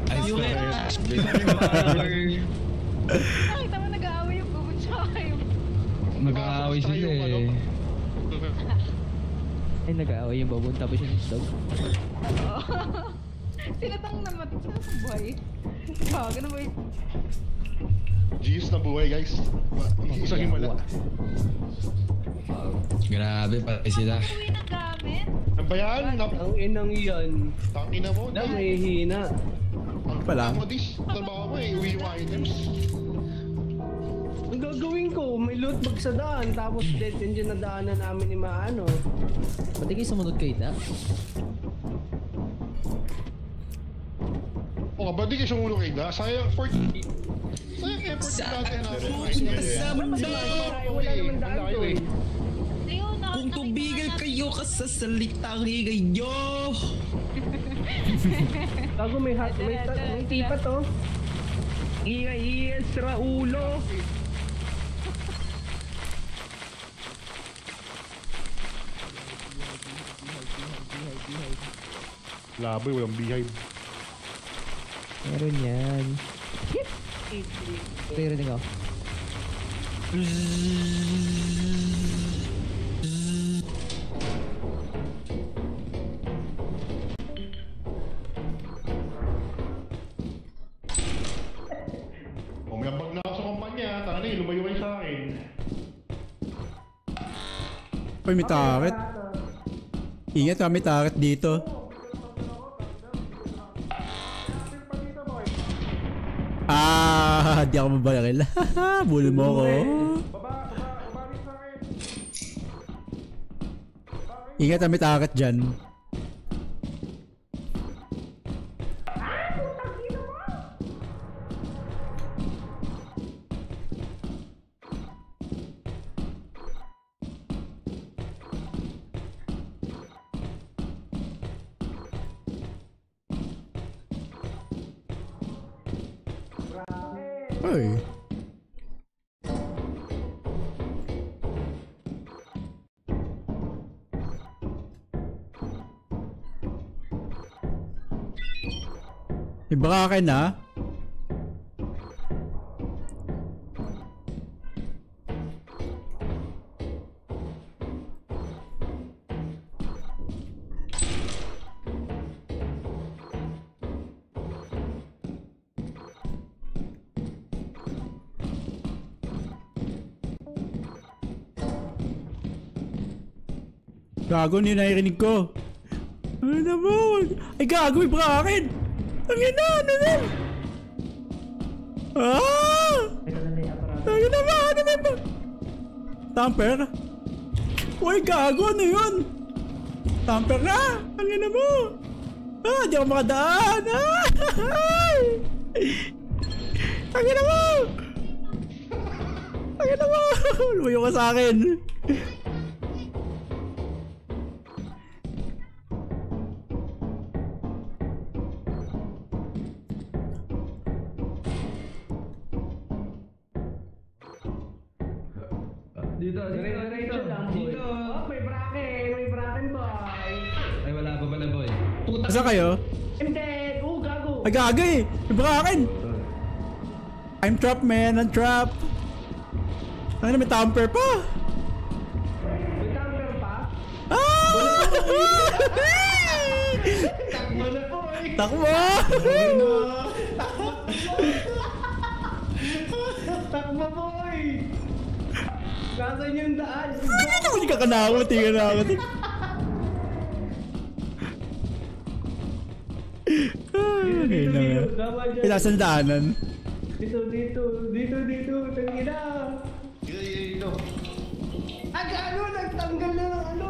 Ay, Nakita mo nag-aaway yung bubon tsaka yung... Mag-aaway sila eh. Ay, nag-aaway yung babon tapos yung dog. Oo. Sila tang namatay sila sa buhay. Gago na ba Jeez, nabuhay guys. Usagin mo lang. Grabe pa sila. Ang bayan, nap... Ang inang yan. Tangina mo. Na, may hina. Pala. Ang dis, trabaho mo eh, uwi items. Ang gagawin ko, may loot bag sa daan, tapos dead end yung nadaanan namin ni Maano. Pati kayo sumunod kayo na. Oh, ba't di kayo sumunod kayo na? Sayang 40. Sa kasamdaman Kung tubigan kayo kasasalitang higay nyo! Tago may hat, may, may tipa to. Iya, iya, sira ulo! Laboy, walang beehive. Meron yan. Hip! Meron ako. O, may ambag na ako sa kumpanya. Tanga na, lumayo kayo sa akin. Uy, may takit. Ingat ha, may takit dito. Ah, di ako mabaril. Bulol mo ako. Ingat ha, may takit dyan. Uy. May baka na. Gago, hindi naririnig ko. Ano na mo? Ay, gago, may akin. Ang ina, ano na? Ah! Ang ina ba? Ano na ba? Tamper? Uy, gago, ano yun? Tamper na! Ang ina mo! Ah, di ako makadaan! Ah! Ang ina mo! Ang ina mo! Lumayo ka sa akin! Ay, gago eh! Baka akin! I'm trapped, man! I'm trapped! Ano may tamper pa? May tamper pa? Ah! Takbo na po eh. Takbo! Takbo boy. Nasaan yung daan? Hindi ka kanakot? Hindi ka kanakot. Okay na daanan? Dito, dito, dito, dito, tangina. Dito, dito, dito. Ah, gaano, nagtanggal na ng ano.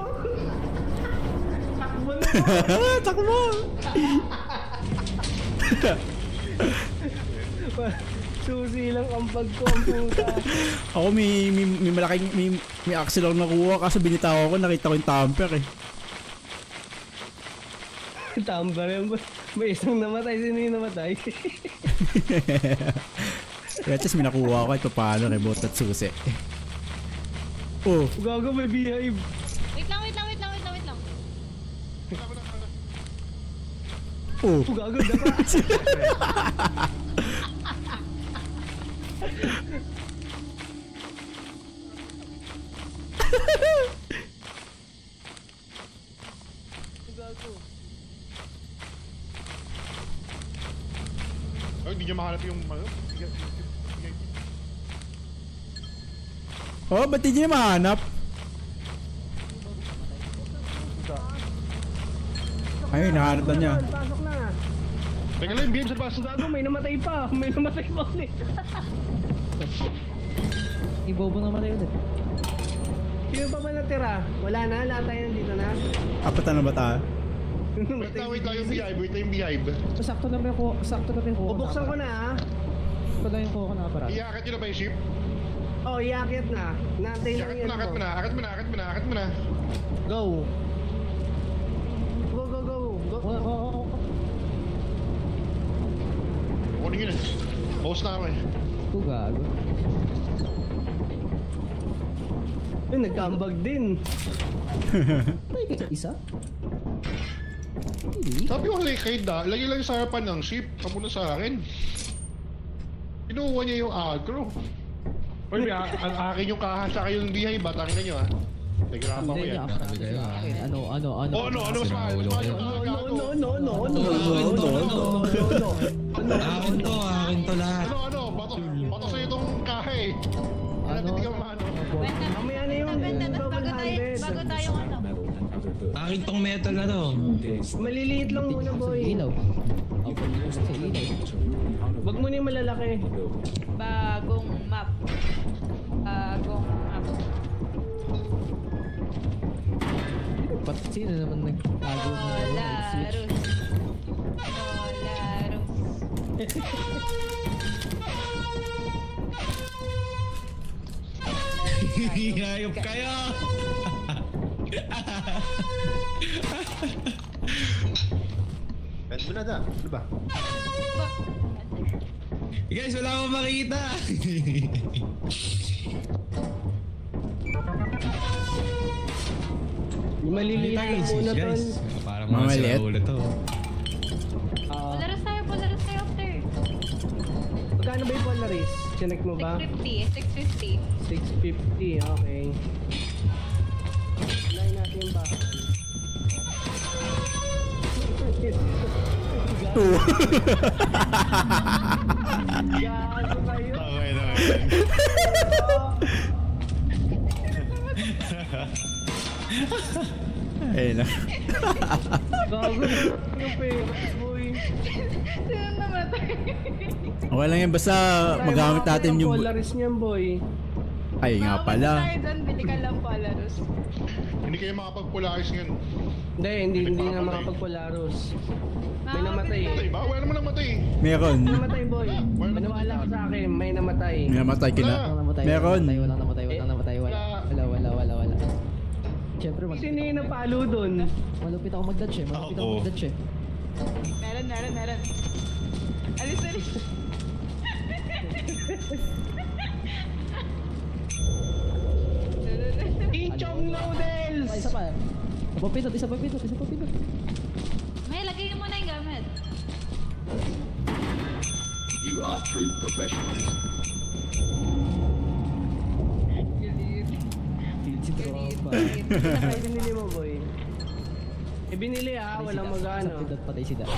Takbo na. Takbo! Susi lang ang pag ko ang puta. Ako may, may, may malaking, may, may axle ako nakuha kaso binitaw ako, nakita ko yung tamper eh. Rin ba? May isang namatay. Sino yung namatay? Kaya just may nakuha ko ito paano remote at susi. Oh, Gago may behave. Wait lang, wait lang, wait lang, wait lang, wait lang. oh. Gago dapa. Ay, hindi niya mahanap yung ano. Oh, ba't di niya mahanap? Ay, nahanap na niya. Pasok na. Teka lang, BM sa bus. Gago may namatay pa. May namatay pa ulit. Ibobo naman tayo ulit. Sino pa ba natira? Wala na? Lahat tayo nandito na? Apat na ba tayo? Wait lang, wait lang yung beehive. Wait lang yung beehive. Sakto na may ko, sakto na may ko. Bubuksan ko na ah. Sakto na yung kuha ko na para. Iakit nyo na ba yung ship? Oh, iakit na. Nantay lang Akit mo yan na, akit mo na, akit mo na, akit mo na, akit mo na. Go. Go, go, go. Go. Oo, oo, oo. Kunin yun eh. Pause na ako eh. Ito gago. Ay, nagkambag din. Ay, isa? Sabi ko kay Da, lagi lang sa harapan ng ship. Kapunta sa akin. Kinuha niya yung agro. Oy, may a- ang akin yung kaha sa yung beehive. Batangin na nyo ah. Naghirapan ko yan. akin. Ano, ano, ano. Oh, ano, ano, mas mahal? Mas mahal yung No, gago. no, no, no, no, no, Akin to, no, akin to. no, no. Akin to, akin to lahat. Ano, ano, Akin tong metal na to. Maliliit lang muna, boy. ilaw. Wag mo na yung malalaki. Bagong map. Bagong map. Ba't sino naman nagtago ng switch? Polaros. Polaros. Hayop kayo! Pwede mo na da. Ano ba? Guys, wala akong makita! Yung maliliit lang muna, tol. guys. Parang Mga mga maliit? sila ulo to. Polaros tayo, Polaros tayo after. Magkano ba yung Polaris? Chinek mo ba? 650, 650. 650, okay. Bahay. Gago kayo. Okay, okay. Ayun na. Gago yung pera, boy. Sino namatay? Okay lang yan, basta magamit natin yung... Polaris niyan, boy. Ay nga pala. tayo dyan, bili ka lang Polaros. Hindi kayo makapag-polaris ngayon. Hindi, hindi, hindi na makapag-Polaros. May namatay. Patay ba? Wala naman namatay. Meron. May namatay, boy. Maniwala ka sa akin, may namatay. May namatay kina. Namatay, Meron. Walang namatay, walang namatay, namatay, wala. Wala, wala, wala, wala. Siyempre, mag Sino yung napalo dun? malupit ako mag-dodge eh. Malupit ako Ako. mag-dodge eh. Meron, meron, meron. Alis, alis. Inchong noodles! Ay, isa pa. Isa pa pinot, isa pa pinot, isa pa pinot. May, lagay mo na yung gamit. Si Tropa. Ay, binili mo, boy. Eh, binili ah, walang magano. pinot, patay si Da.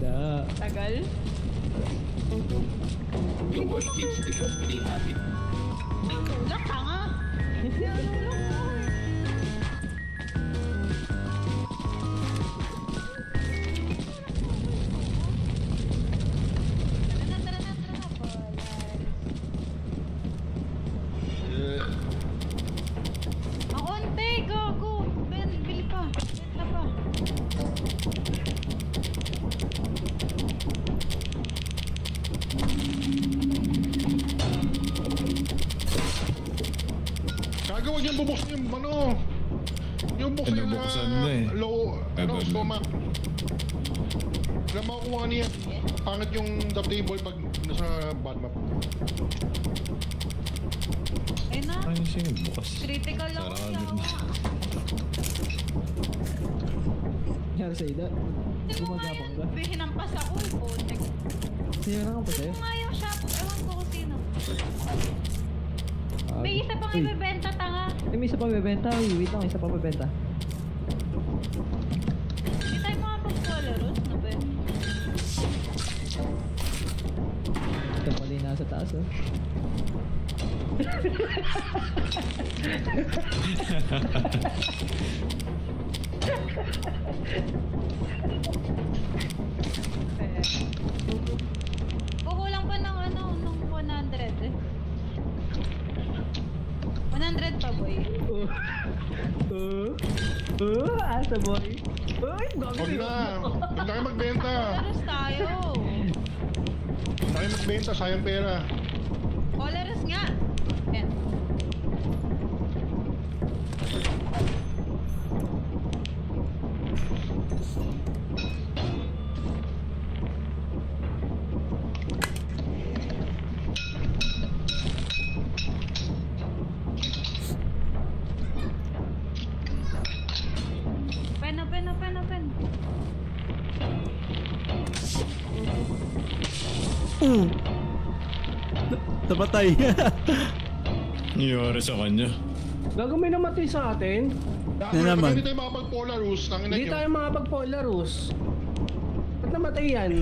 Da. Tagal. Tulak ka nga. Tulak huwag niyang bubuksan yung ano. Yung buksan Ano, yung buksan ah, na eh. low, ano, na. stomach. Alam mo kung ano yan. Pangit yung the table pag nasa bottom up. Ayun na. Ano siya yung bukas? Critical lang Sarado siya. na. Nangyari sa ida. Gumagapang ka. Hinampas ako. Putek. Sino na ka pa sa'yo? Kung nga yung shop, ewan ko kung sino. May isa pang ibebenta tanga. Eh, may isa pa bebenta. Uy, wait lang, isa pa bebenta. Sayang pera. Napatay. Nangyari sa kanya. Gago may namatay sa atin. Na naman. pag hindi tayo makapag-Polaros, nangin Hindi tayo makapag-Polaros. Ba't namatay yan?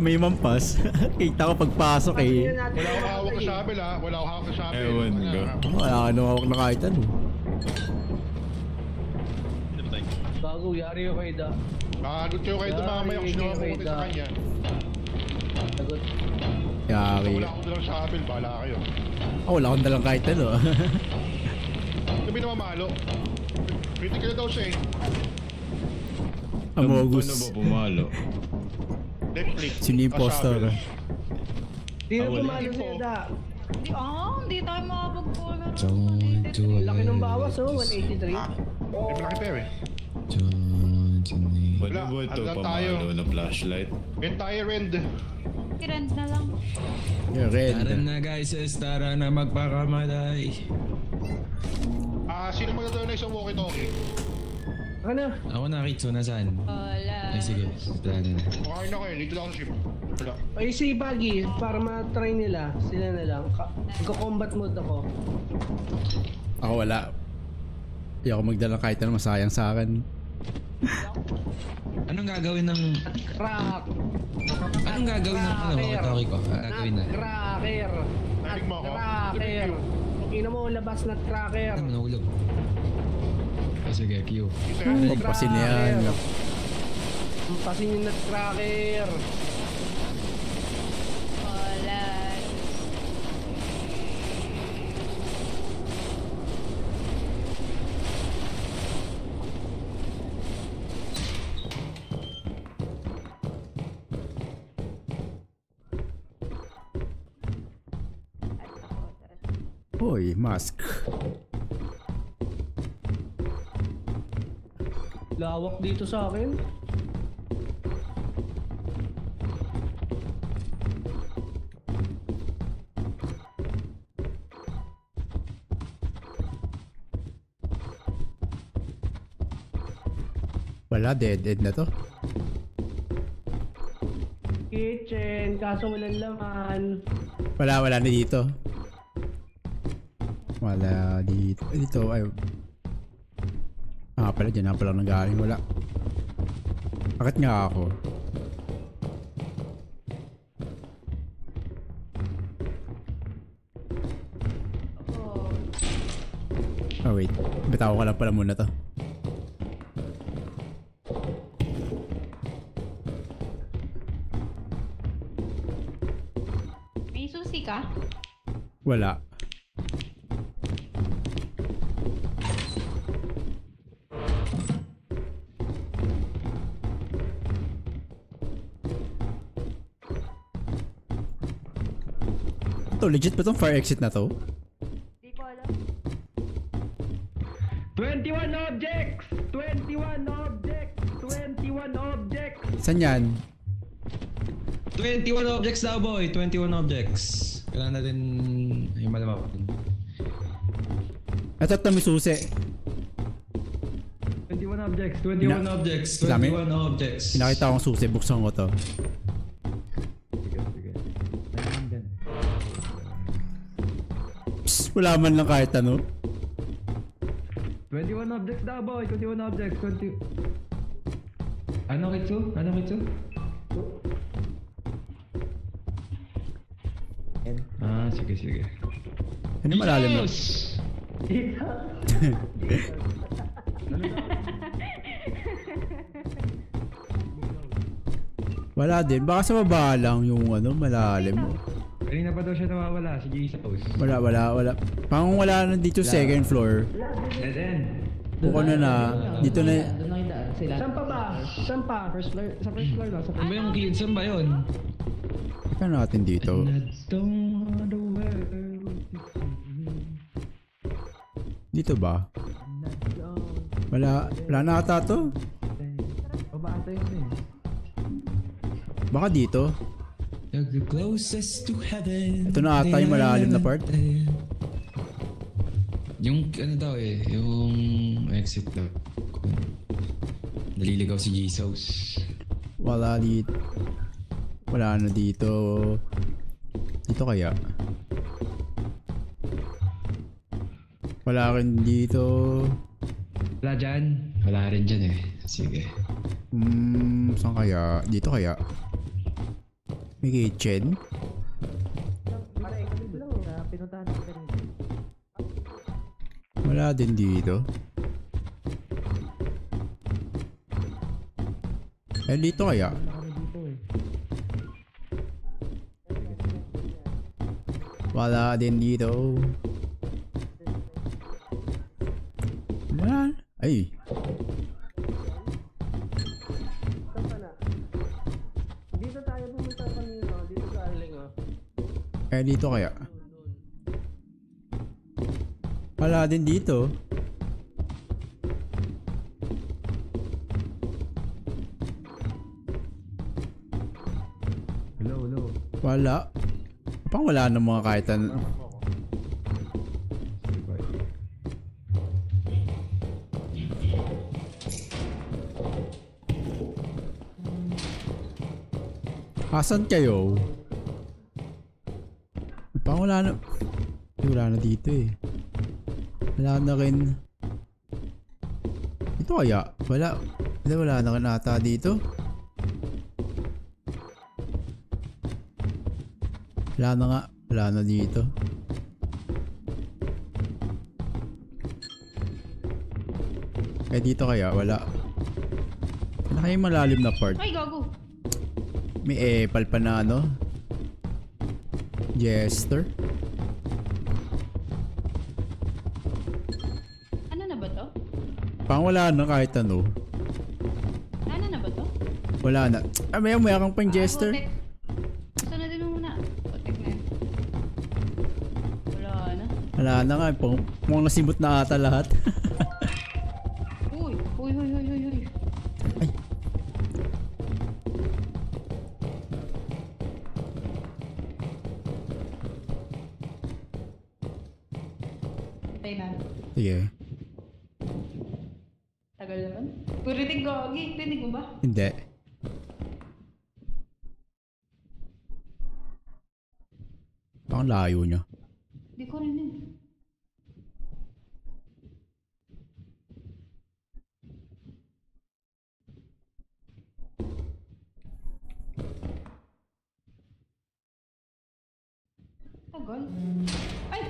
May mampas. Kita ko pagpasok eh. Wala akong hawak sa sabi ha. Wala akong hawak sa sabi. Ewan ko. Wala ka nung hawak na kahit ano. Gago, yari yung kay Da. Kagot kayo kayo tumamay ako sino ako pumunta sa kanya. Sagot. Yari. Wala akong dalang sabi. Bahala kayo. Oh, wala akong dalang kahit ano. Sabi na mamalo. Critical daw siya eh. Amogus. Paano ba pumalo? Left click. Sino yung impostor? Ah, wala. pumalo si Da. Hindi, ah, hindi tayo makapag-polaros. John, John. Laki ng bawas oh, 183. Eh, malaki tayo eh. John, John. Wala ba ito hanggang tayo. pamalo na flashlight? Entire end. Tirend na lang. Yung red. Tara na guys, tara na magpakamatay. Ah, sino magdadaw na isang walkie-talkie? Ako na. Ako na, Kitsu, nasaan? Wala. Ay, sige. Plano na. Okay na kayo. Dito lang ako sa ship. Wala. Ay, si Baggy, para ma-try nila, sila na lang. Magko-combat mode ako. Ako wala. Hindi ako magdala kahit ano masayang sa akin. Anong gagawin ng... Crack! Anong gagawin ng ano, walkie-talkie ko? Gagawin na. Nutcracker! Narinig mo ako? Nutcracker! Ina mo, labas nutcracker! Ano, nahulog. Ah, sige, Q. Pampasin na yan. Pampasin yung nutcracker! Wala. Hoy, mask. Lawak dito sa akin. Wala, dead end na to. Kitchen, kaso walang laman. Wala, wala na dito. Wala dito. Eh, Dito, ay. Ah, pala dyan na pala nanggaling. Wala. Bakit nga ako? Oh wait, bitaw ko lang pala muna to. May susi ka? Wala. To legit ba tong fire exit na to? Di ko alam. 21 objects! 21 objects! 21 objects! Saan yan? 21 objects daw boy, 21 objects. Kailangan natin yung malamang. Ito ito may susi. 21 objects, 21 Ina- objects, Dami. 21 objects. Pinakita akong susi, buksan ko to. Wala man lang kahit ano. 21 objects daw boy, 21 objects, 20... Ano kitsu? Ano kitsu? Ah, sige, sige. Ano malalim na? Wala din. Baka sa baba lang yung ano, malalim. Kanina pa daw siya nawawala, si Jesus. Wala, wala, wala. Parang wala na dito second floor. Dead end. Buko na na. Dito na. Doon lang yung daan. Sila. Saan pa ba? Saan pa? First floor? Sa first floor lang. Sa Ano ba yung kid? Saan ba yun? Ika natin dito. Dito ba? Wala, wala na ata to. Baba ata yun eh. Baka dito. The closest to heaven. Ito na ata yung malalim na part. Yung ano daw eh, yung exit daw. Naliligaw si Jesus. Wala dito. Wala na dito. Dito kaya? Wala rin dito. Wala dyan? Wala rin dyan eh. Sige. Hmm, saan kaya? Dito kaya? May kitchen? Wala din dito. Eh, dito kaya? Wala din dito. Wala. Eh, dito kaya? Wala din dito. Hello, hello. Wala. Pang wala na mga kahit ano. Asan kayo? Wala na. Wala na dito eh. Wala na rin. Ito kaya? Wala. Wala, wala na rin ata dito. Wala na nga. Wala na dito. Eh dito kaya wala. Wala kayong malalim na part. Ay, gago. May epal pa na ano. Jester. Pang wala na kahit ano. Ano na ba to? Wala na. Ah, may may kang pang jester. Putek. Gusto na din muna. Putek na yun. Wala na. Wala na nga. Pang, mukhang nasimot na ata lahat. layo niya. Hindi ko rinig. Tagal. Ay!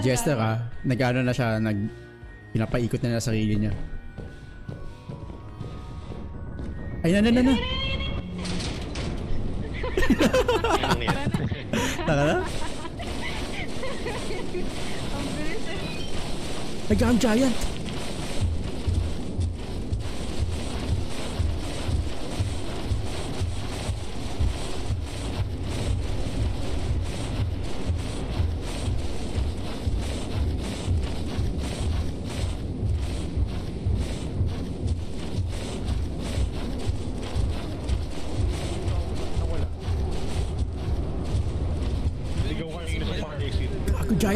Jester ka. ah. Nag-ano na siya. Nag... Pinapaikot na na sarili niya. Ay, na, na, na, na. Taka na. Ang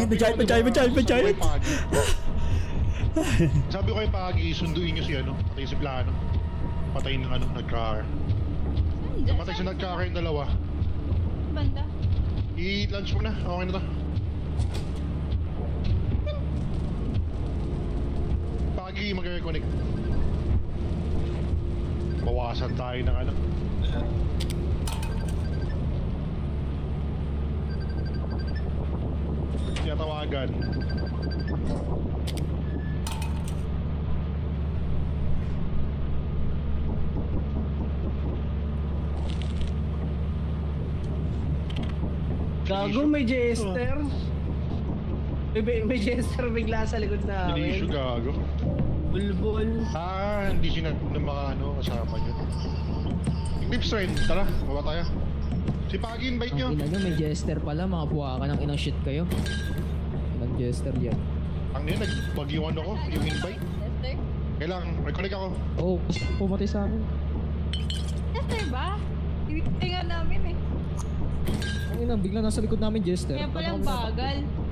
may giant, may giant. Sabi ko kay Pagi, sunduin niyo si ano, patay si Plano. Patay ng ano, nag-car. Patay si nag-car yung dalawa. Banda. I-lunch mo na, okay na to. Pagi, mag-reconnect. Bawasan tayo ng ano. Tinatawagan. Gago, may jester. May, may, may jester bigla sa likod Hindi issue namin. gago. Bulbul. Ah, hindi siya na mga ano, kasama niyo. Eclipse Train, tara, baba tayo. Si Pagi, invite nyo. Ang ina nyo, may jester pala. Mga buwaka ng inang shit kayo. Jester yan. Ang nila, nagbagiwan ako, yung invite. Tester? Kailangan, reconnect ako. Oo, oh, pumatay sa amin. Tester ba? Hindi nga namin eh. Ang ina, bigla nasa likod namin jester. Kaya palang bagal. Kaya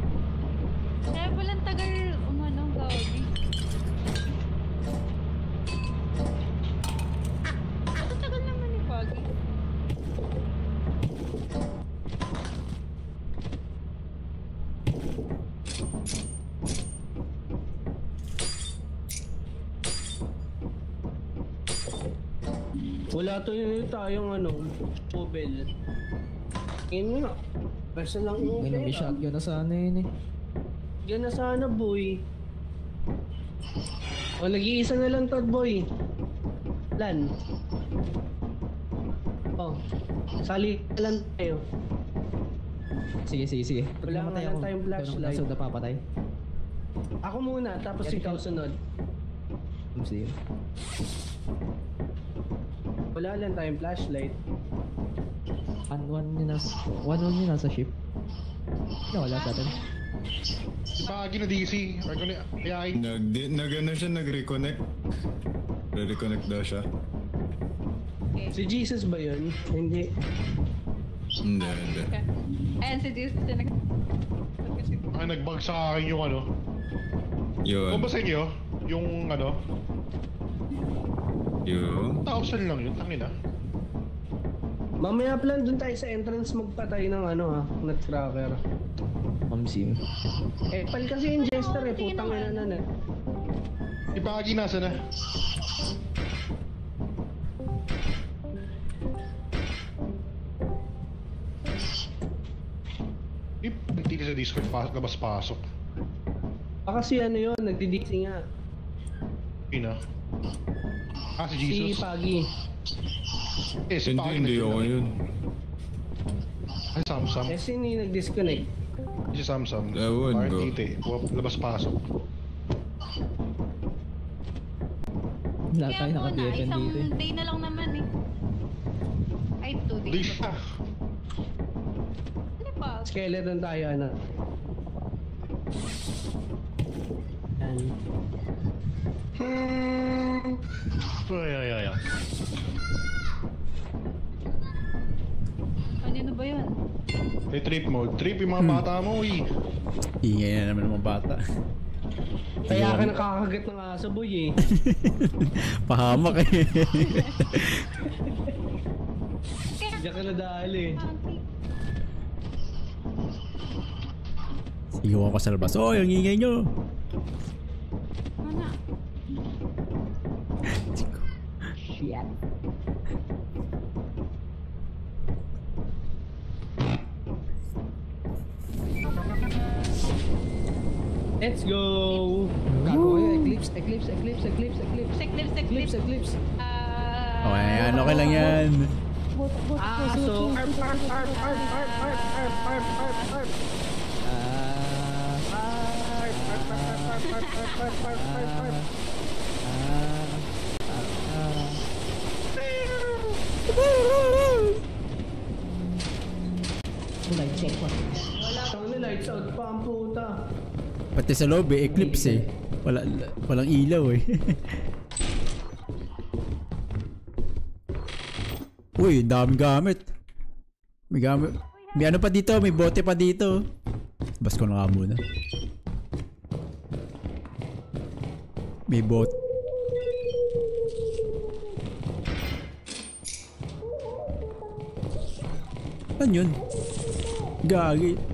Wala to yun tayong ano, Pobel. Ngayon mo na. Basta lang yung May nang shotgun na sana yun eh. Yan na sana, boy. O, nag-iisa na lang to, boy. Lan. O, sali na lang tayo. Sige, sige, sige. Pag Wala namatay nga lang ako, tayong ikaw na flashlight. kasunod na papatay. Ako muna, tapos Yan, ikaw ikaw. sunod. Sige. Wala lang tayong flashlight. One, one yun nasa, one, one yun nasa ship. No, wala sa atin. Si Pagi na DC, reconnect, AI. Nag, di, nag ano siya, nag-reconnect. Re-reconnect daw siya. Si Jesus ba yun? Hindi. Hindi, hindi. Ayan si Jesus na nag... Ay, nag-bug sa akin yung ano. Yun. Kung ba sa inyo, yung ano, Yun. 1,000 lang yun, tangina. Mamaya plan dun tayo sa entrance magpatay ng ano ha, nutcracker. Mamsim. Eh, pal kasi yung jester eh, putang ina na na. Si Pagi nasa na? Ip, hindi ka sa Discord, pa, labas pasok. Ah, kasi ano yun, nagdidiksi nga. Ina. Ah, si Si Jesus. Pagi. eh, si Hindi, Pagi hindi ako yun. Ay, Samsam. Eh, sino yung nag-disconnect? Si Samsam. Ewan Parang ko. tite. Labas pasok. Wala tayo muna, naka-BFN isang dito eh. day na lang naman eh. Ay, two days. siya. Ano pa? Skeleton tayo, ano? Yan. Ay, ay, ay, ay. Ano ba yun? May trip mode. Trip yung mga bata mo, uy. Ingay na naman mga bata. Kaya ka nakakagat ng aso, boy eh. Pahamak eh. Diyan ka nadali. Iwan ko sa labas. Oh, yung ingay nyo. Let's go! Gago kayo, eclipse, eclipse, eclipse, eclipse, eclipse. Eclipse, Eclipse, eclipse. Ah... Okay, yan. Okay lang yan. Aso! Arp, arp, arp, arp, arp, arp, arp, arp, arp, arp. Ah, Arp, arp, arp, arp, arp, arp, arp, arp, arp, ah, ah, ah. Lights out pa ang puta. Pati sa lobby, eclipse eh. Wala, walang ilaw eh. Uy, daming gamit. May gamit. May ano pa dito, may bote pa dito. Bas ko na nga muna. May boat. Ano yun? Gagi.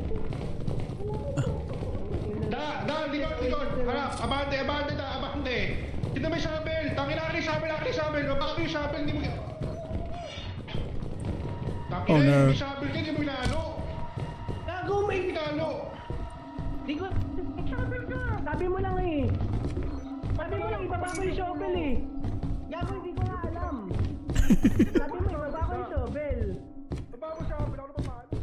Oh, na, no. Gago, may... Inalo. Di ko... Shovel ka! Sabi mo lang eh. Sabi mo lang, ibaba ko yung shovel eh. Gago, hindi ko nga alam. Sabi mo, ibaba ko yung shovel. Baba mo shovel, ako na paano?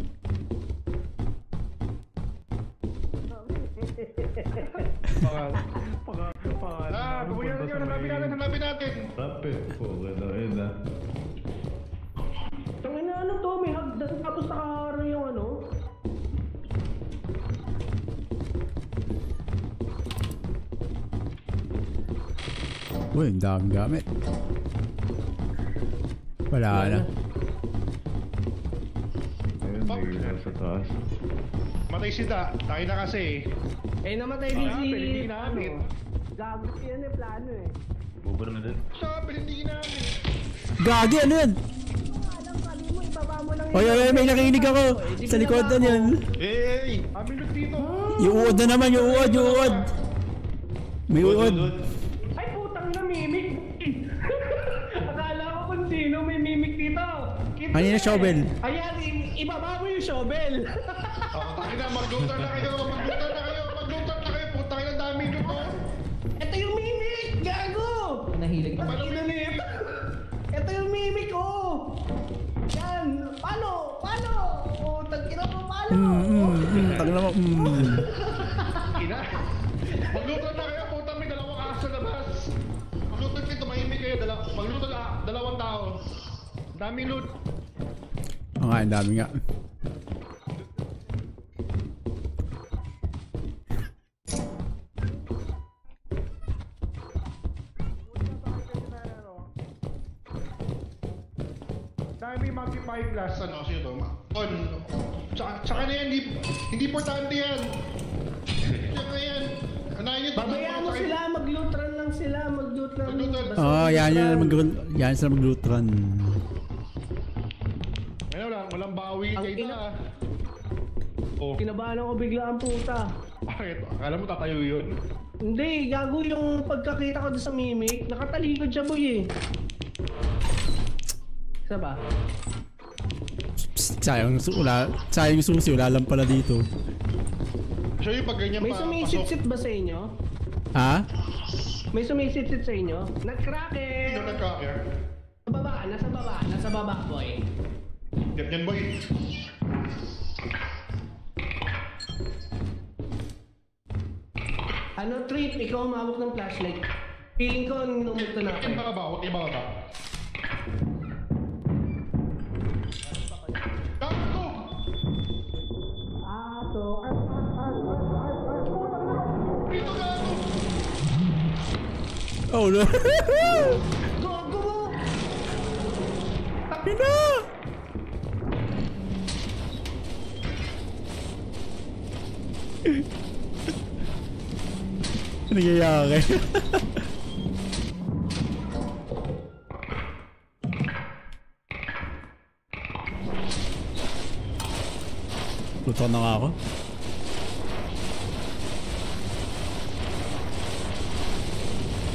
Ah, bubuyan nyo, hanapin natin, hanapin natin. Rapid po, ano, yun na. Tangin na ano to, may hagdan tapos nakaharang yung ano. Uy, ang daming gamit. Wala na. Ayun, may nasa taas. Matay si Da, tayo na kasi Eh, namatay din si... Hindi ginamit. Gago, yan eh, plano eh. Bubur na din. Shovel, hindi ginamit. Gagi, ano yun? Sabi mo, ibaba mo lang Oy, oy, oy, may nakikinig ako. Sa likod na yan. Hey! Amin lang dito. Yung uod na naman, yung uod, yung uod. May uod. Ay, putang na mimik. Akala ko kung sino may mimik dito. Kita Ano yung eh. shovel? Ayan, ibaba mo yung shovel. Oh, tangin na, maglutan na kayo, maglutan na kayo, maglutan na kayo, putang ina dami nyo to. Ito yung mimik, gago. Nahilig na. Nito. Ito yung mimik, oh. Yan. Paano? Paano? Oh, tagkira mo, paano? Mm, mm, mm, tag na mo, mm. Ina. Maglutan na kayo, putang may dalawang aso sa labas. Maglutan kayo, tumahimik kayo, dala maglutan na, dalawang tao. Daming loot. Oo nga, ang dami nga. Dami magnifying glass, ano, sino to? Ma- On. Tsaka, tsaka na yan, hindi, hindi importante yan. Tsaka yan. Anayin nyo, Babayaan mo sila, mag-lutran lang sila, mag-lutran. Basta Oo, oh, yan yan mag-lutran. mag yan sila mag-lutran. Ayun, wala, walang bawi Ang kayo ina- na. Oh, Kinabahan ako bigla ang puta. bakit? Akala mo tatayo yun? Hindi, gago yung pagkakita ko doon sa mimic. Nakatalikod siya boy eh. Isa ba? Psst, sayang, su- wala, sayang yung susi, wala lang pala dito. So yung pag ganyan May pa, pasok. sumisit-sit ba sa inyo? Ha? May sumisit-sit sa inyo? Nag-cracker! Sino nag-cracker? Sa baba, nasa baba, nasa baba boy. Yan yan boy. Ano trip, ikaw ang mawak ng flashlight. Feeling ko ang numulto na ako. Huwag ba ba? Huwag? Oh no! Gogo mo! Tabi na! Ano nangyayari? Luto na nga ako.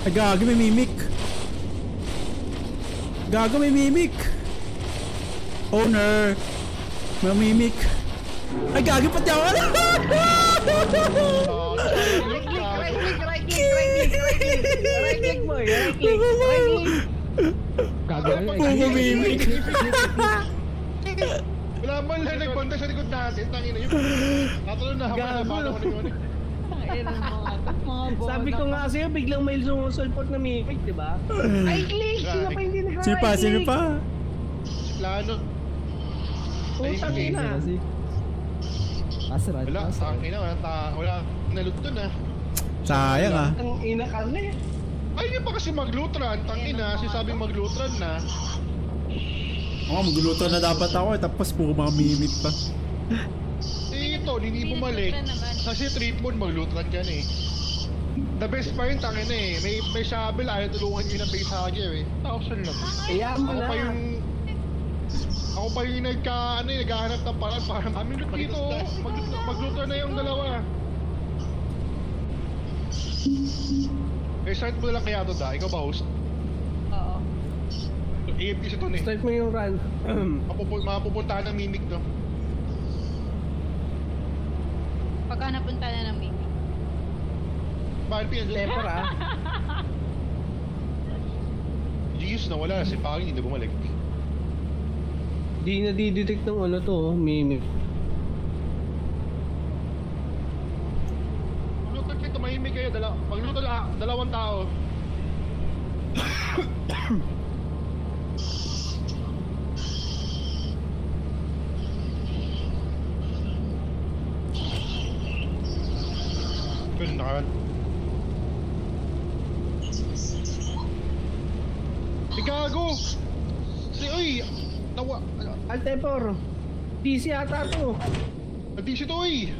Ay, gago, may mimic. Gago, may mimic. Owner. May mimic. Ay, gago, pati ako. Right click, right click, right click, right click, right click. Right click boy, right click, right click. Gagawin. Puro mimic. Wala man lang nagpunta sa likod natin. Tangina yun. Tatalo na ako na paano ko na yun. Sabi ko nga sa'yo, biglang may sumusulpot na mimic, di ba? Right click! Sino pa hindi nag-right Sino pa? Sino pa? Plano. Putang Ay, ina. Asrad. Wala, tangina. Wala, ta, wala nalut dun ah. Sayang ah. Ang ina karne. Ay, yun pa kasi maglutran. Tangina, sinasabing maglutran na. Oo, oh, magluluto na dapat ako eh. Tapos puro mga mimic pa. Eh, ito, hindi bumalik. Kasi trip mode, maglutran ka na eh. The best pa rin, tangin na eh. May, may shovel, ayaw tulungan nyo ng base hugger eh. Thousand lang. Kaya mo Ako na. pa yung... Ako pa yung nagka, ano eh, naghahanap ng paraan para kami loot dito. Mag, magluto na yung dalawa. Eh, start mo na lang kaya to da. Ikaw ba host? AFP si Ton eh. Start mo yung run. Mapupu- Mapupuntahan ng mimic to. Pagka napunta na ng baby. Bakit pa yan? Tepor ah. Genius na wala. Si Pangin hindi bumalik. Di na didetect ng ano to, oh, mimic. Magluto kayo, tumahimik kayo. Dala, magluto la, dalawang tao. Ganun na kan. Ikago! Si, uy! Nawa... Altepor. DC ata to. Hindi si Toy!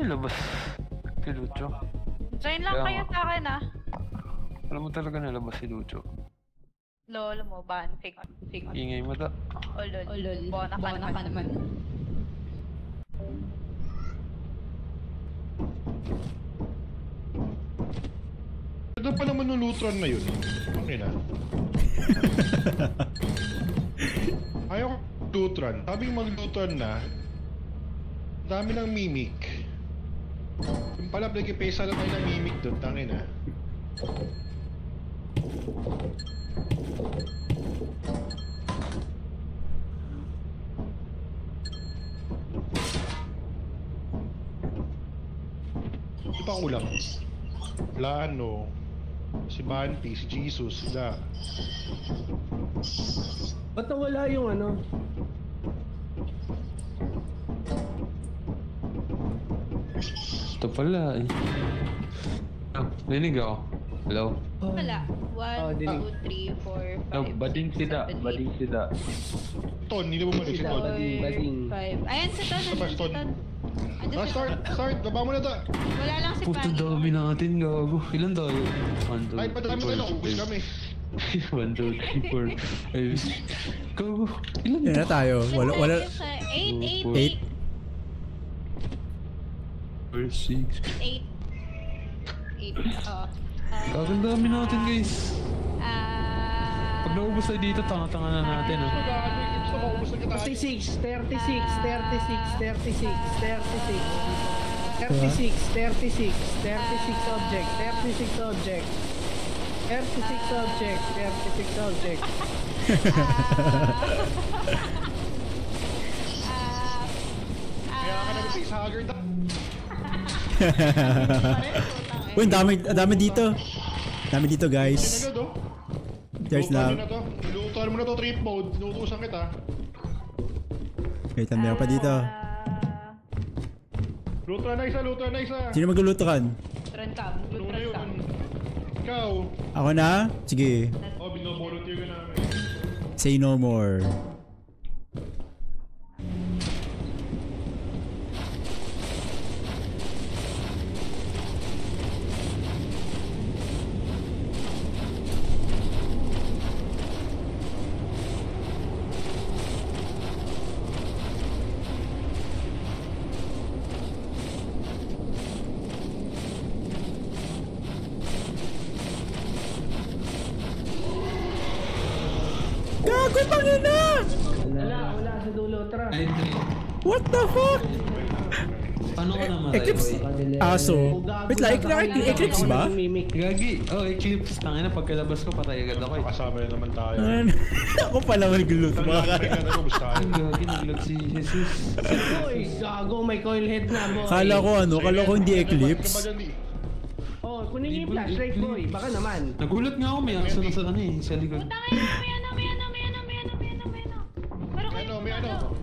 Nilabas si Lucho? Join lang Kaya kayo nga. sa akin ah. Alam mo talaga nilabas si Lucho. Lolo mo, ban, fake, fake. Ingay mo ta. Oh lol. Oh lol. Bona ka Bona ka naman. Ano pa naman yung Lutron na yun? Okay na. Ayaw ko Lutron. Sabi mag-Lutron na, dami ng mimic. Pala, nagkipesa lang tayo ng mimic doon. Tangin na. Ito pa ang ulam. Plano. Si Banti, si Jesus, sila. Ba't nawala yung ano? Pala eh. Ah, Rinig ako. Hello? Wala. Oh, One, dinig. two, three, four, No, five. bading sida. seven, Bading sida. Ton, hindi mo balik si Sila, Ton. bading, bading. Five. Ayan si Ton. Ayan si Ton. Andyan Ah, si start, Ton. start. Baba mo na ta. Wala lang si Puto Pangy. dami natin, gago. Ilan tayo? 1, 2, Ay, padami tayo. Ubus kami. 1, 2, 3, 4, 5, Gago. Ilan Yan na tayo. Wala, wala. Eight, eight, Four, eight. 4, 6. Eight. Eight. Oo. Gago, ang dami natin, guys. Ah... Pag naubos tayo dito, tanga-tanga na natin, ah. Gusto ko, ubus na kita. 36, 36, 36, 36, 36. 36, 36, 36 object, 36 object. 36 object, 36 object. Ah... Kaya ka na face hugger. Uy, ang dami, ang dami dito. Dami dito, guys. There's na. mo na to. Lutuan mo na to trip mode. Inuutosan kita. Wait, meron pa dito. Lutuan na isa, lutuan na isa. Sino magluluto kan? Tran ka. Na yun? Ikaw. Ako na? Sige. Oh, binovolunteer ka namin. Say no more. Gago tangina! Wala, wala sa dulo. Tara. Ay, three. What the fuck? Paano ka naman? Eclipse? Aso? Wait lang, eclipse, eclipse ba? Gagi. Oh, eclipse. Tangina, pagkalabas ko, patay agad ako eh. Kasama na naman tayo. Ano? Ako pala mag-loot mga Mga kaya. na gagi, naglag si Jesus. Boy, gago, may coil head na, boy. Kala ko ano, kala ko hindi eclipse. Oh, kunin niyo yung flashlight, boy. Baka naman. Nagulat nga ako, may aso na sa ano eh, sa likod. Tangin na,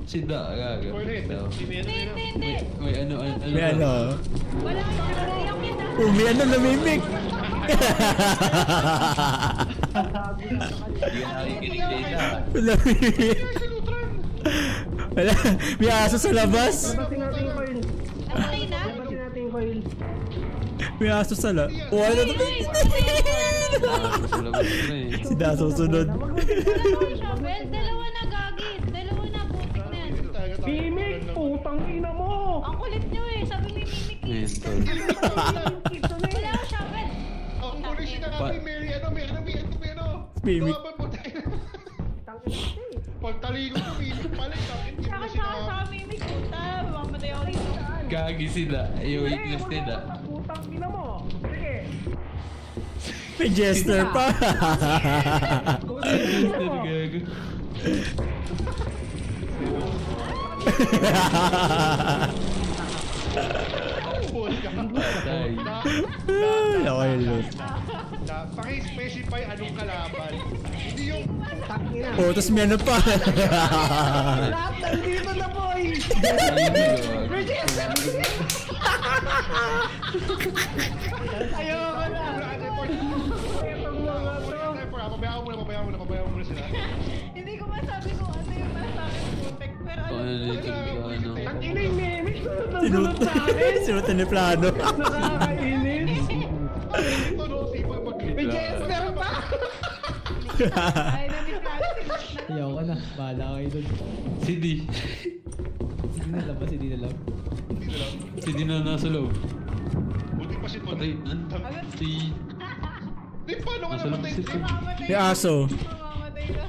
Si Da, gaga. No. Hindi, hindi. May ano, ano, ano. May ano? Wala kang nagsasayak yun ah. Oh, may ano namimik. Hindi ka nakikinig data. Namimik. Wala, may aso sa labas. Labasin natin yung coil. Patay na? Labasin natin yung coil. May aso sa labas. Oh, ano to? Na. Si Da susunod. Wala eh. Mental. Wala akong shovel. Ang kulis na kami, Mary, ano, may ano, may ano, may ano. Mimik. Tumaban mo tayo. Pagtalino ko, mimik pala, tapos hindi mo Saka saka sa mimik. Puta, mamamatay ako dito. Gagi sila. Yung weakness nila. Putang ina mo! Sige! May jester pa. Gago. Patay. Ako yung loot. Na, paki-specify anong kalaban. Hindi yung Oh, tapos may ano pa. Lahat nandito na, boy! Ayoko na! Pabayaan mo muna, pabayaan mo muna, pabayaan mo muna sila. Hindi ko masabi kung ano yung putik. Pero ano. ano. Ang ina yung na Sinut sa akin! Sinutan ni plano. Nakakainis! May pa! Ay, namiss na Ayaw ka na. Bahala kayo dun. Si D. Hindi na lang ba? Hindi na lang. Si D na nasa loob. Buti pa si Ton. Patay. Ano? Si... Di, paano ka namatay? si. May aso. Ka.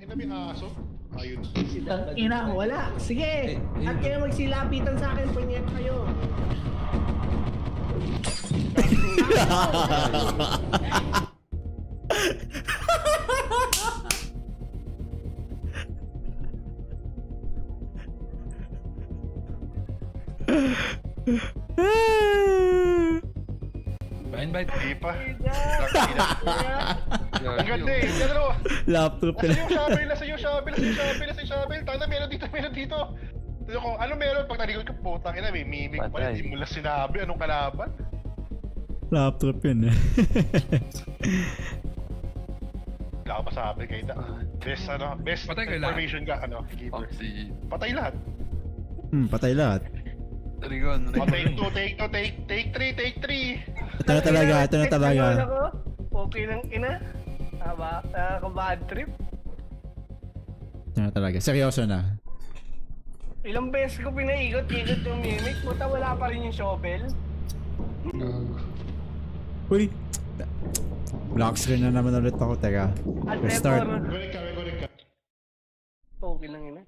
Ina, may aso. Ayun. Ang ina, wala! Sige! At kayo magsilapitan sa akin, punyet kayo! Pa-invite. Di pa. Ang ganda eh. Yan ano. Laptop Nasa na. yung shovel, nasa yung shovel, nasa yung shovel, nasa yung shovel. Tanda, meron dito, meron dito. Tignan ko, ano meron? Pag nalikod ko, putang ina, may mimik pa. Patay. Hindi mo lang sinabi anong kalaban. Laptop yun eh. Wala ka masabi kay Da. Best, ano, best Patay information ka, ano, keeper. Si... Patay lahat. Hmm, patay lahat. Rigon. Oh, take two, take two, take, take three, take three. Ito na talaga, ito na talaga. Okay lang ina. Tama, ako bad trip. Ito na talaga. Seryoso na. Ilang beses ko pinaikot-ikot yung mimic, puta wala pa rin yung shovel. Uy! Black screen na naman ulit ako. Teka. Restart. Ka, ka. Okay lang ina.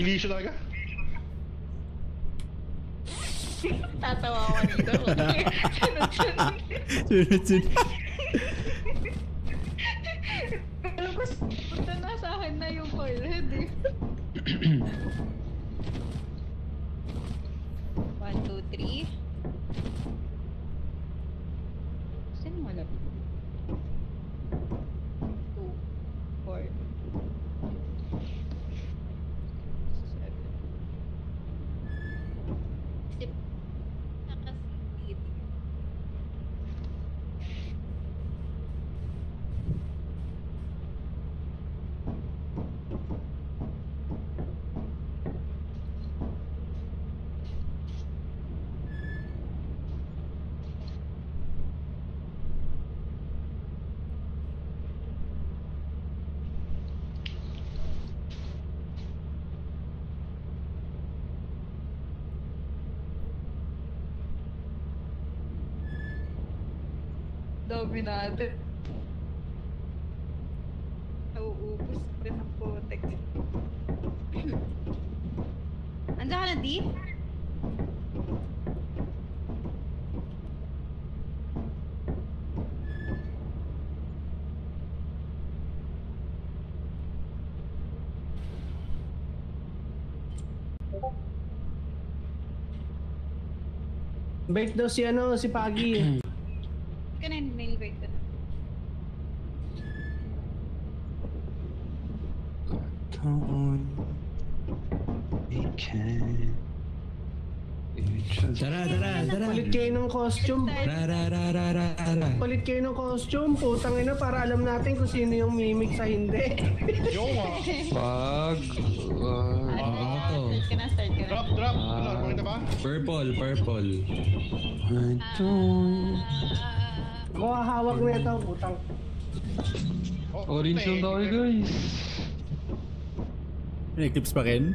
Ilisyo talaga. Tatawa ako dito. Sunod-sunod. Sunod-sunod. Alam ko, punta na sa akin na yung coil head eh. One, two, three. Saan mo alam? Two, four, seven. Sip. Nakasilid. Natin. Nauubos din ang potek. Andiyan ka na, Di? Bait daw si ano, si Pagi. Ka na, na-invite ko na. Don't we can Tara, tara, tara. Palit kayo ng costume. Tara, tara, tara, tara. Palit kayo ng costume. Putang ina para alam natin kung sino yung mimic sa hindi. Yo, ah. Wag. Wag. Oo to. Start ka na, start ka na. Drop, drop. Ano, makita ba? Purple, purple. I don't... Ako hawak na ito, putang. Oh, Orange puta tayo, guys. May clips pa rin?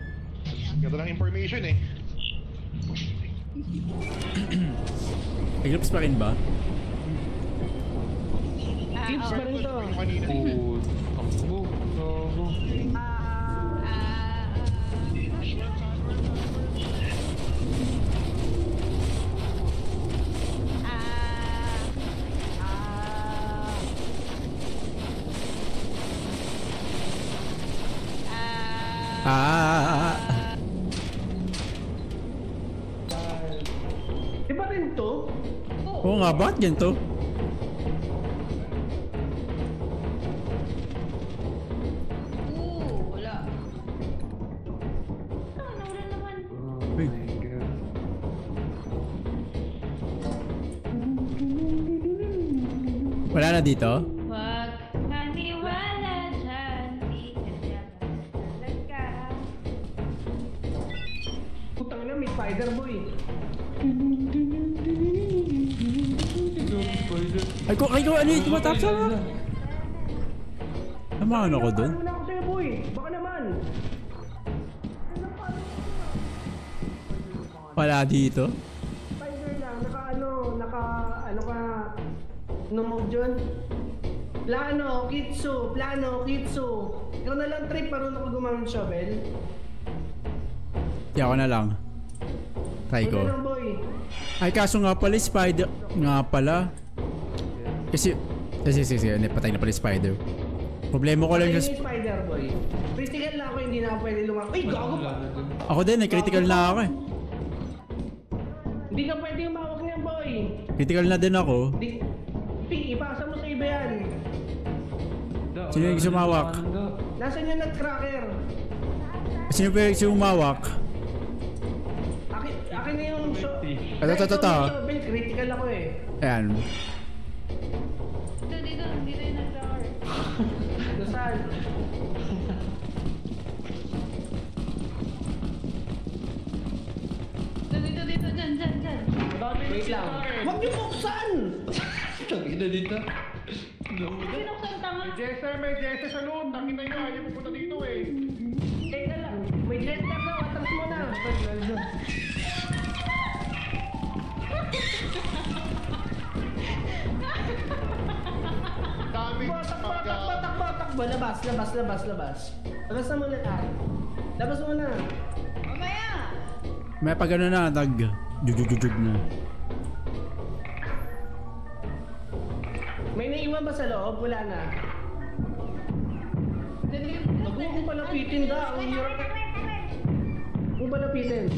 Ganda ng information eh. May clips pa rin ba? Ah, Clips oh. pa rin to. Kanina. Oh, takbo. Gago. Ah, nga, bakit ganito? Ah. Oh. Wala na dito? Tumatap sa na? Namaan ako dun. Ano na ako sa'yo boy? Baka naman. Wala dito. Spider lang, naka ano, naka ano ka, ano mode yun? Plano, kitsu, plano, kitsu. Ikaw na lang trip, marunong ko gumamit shovel. Di ako na lang. Try ko. Ay kaso nga pala, spider... Nga pala. Kasi... Kasi, sige, sige, hindi, patay na pala yung spider. Problema ko lang yung... yung spider boy. Critical lang ako, hindi na ako pwede lumaki. Ay, gago pa! Ako din, eh, critical na ako eh. Hindi ka pwede umawak niyan boy. Critical na din ako. Di, ipasa mo sa iba yan. Sino yung sumawak? Nasaan yung nutcracker? Sino pa yung sumawak? Akin, akin na yung so... Ito, ito, ito, critical ako eh. Ayan. Wait lang. Huwag niyo buksan! Tangina dito. Pinuksan tanga. Jester, may Jester sa loob. Nakita nyo, ayaw pupunta dito eh. Teka lang. May jetpack na, atras mo na. Dami. Takbo, takbo, takbo, takbo. Labas, labas, labas, labas. Labas na muna tayo. Labas mo na. Mamaya. May pag ano na, nag jujujujug na. May naiwan ba sa loob? Wala na. Huwag mo palapitin da. Ang hirap. Huwag mo.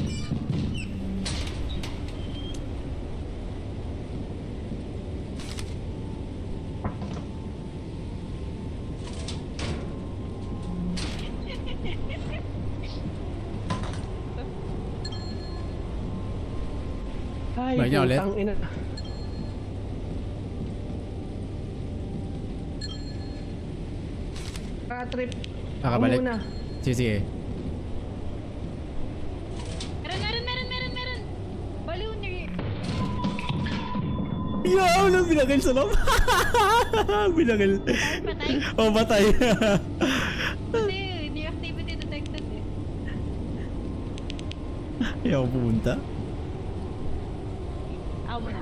Balik niya ulit? ina. Ah, trip. Nakabalik. Muna. Sige, sige. Meron, meron, meron, meron, meron. Ballooner. Yo, ano binagil sa loob? binagil. Patay. Oh, patay. Kasi, hindi activity detected eh. Ayaw ko pumunta. Ako muna.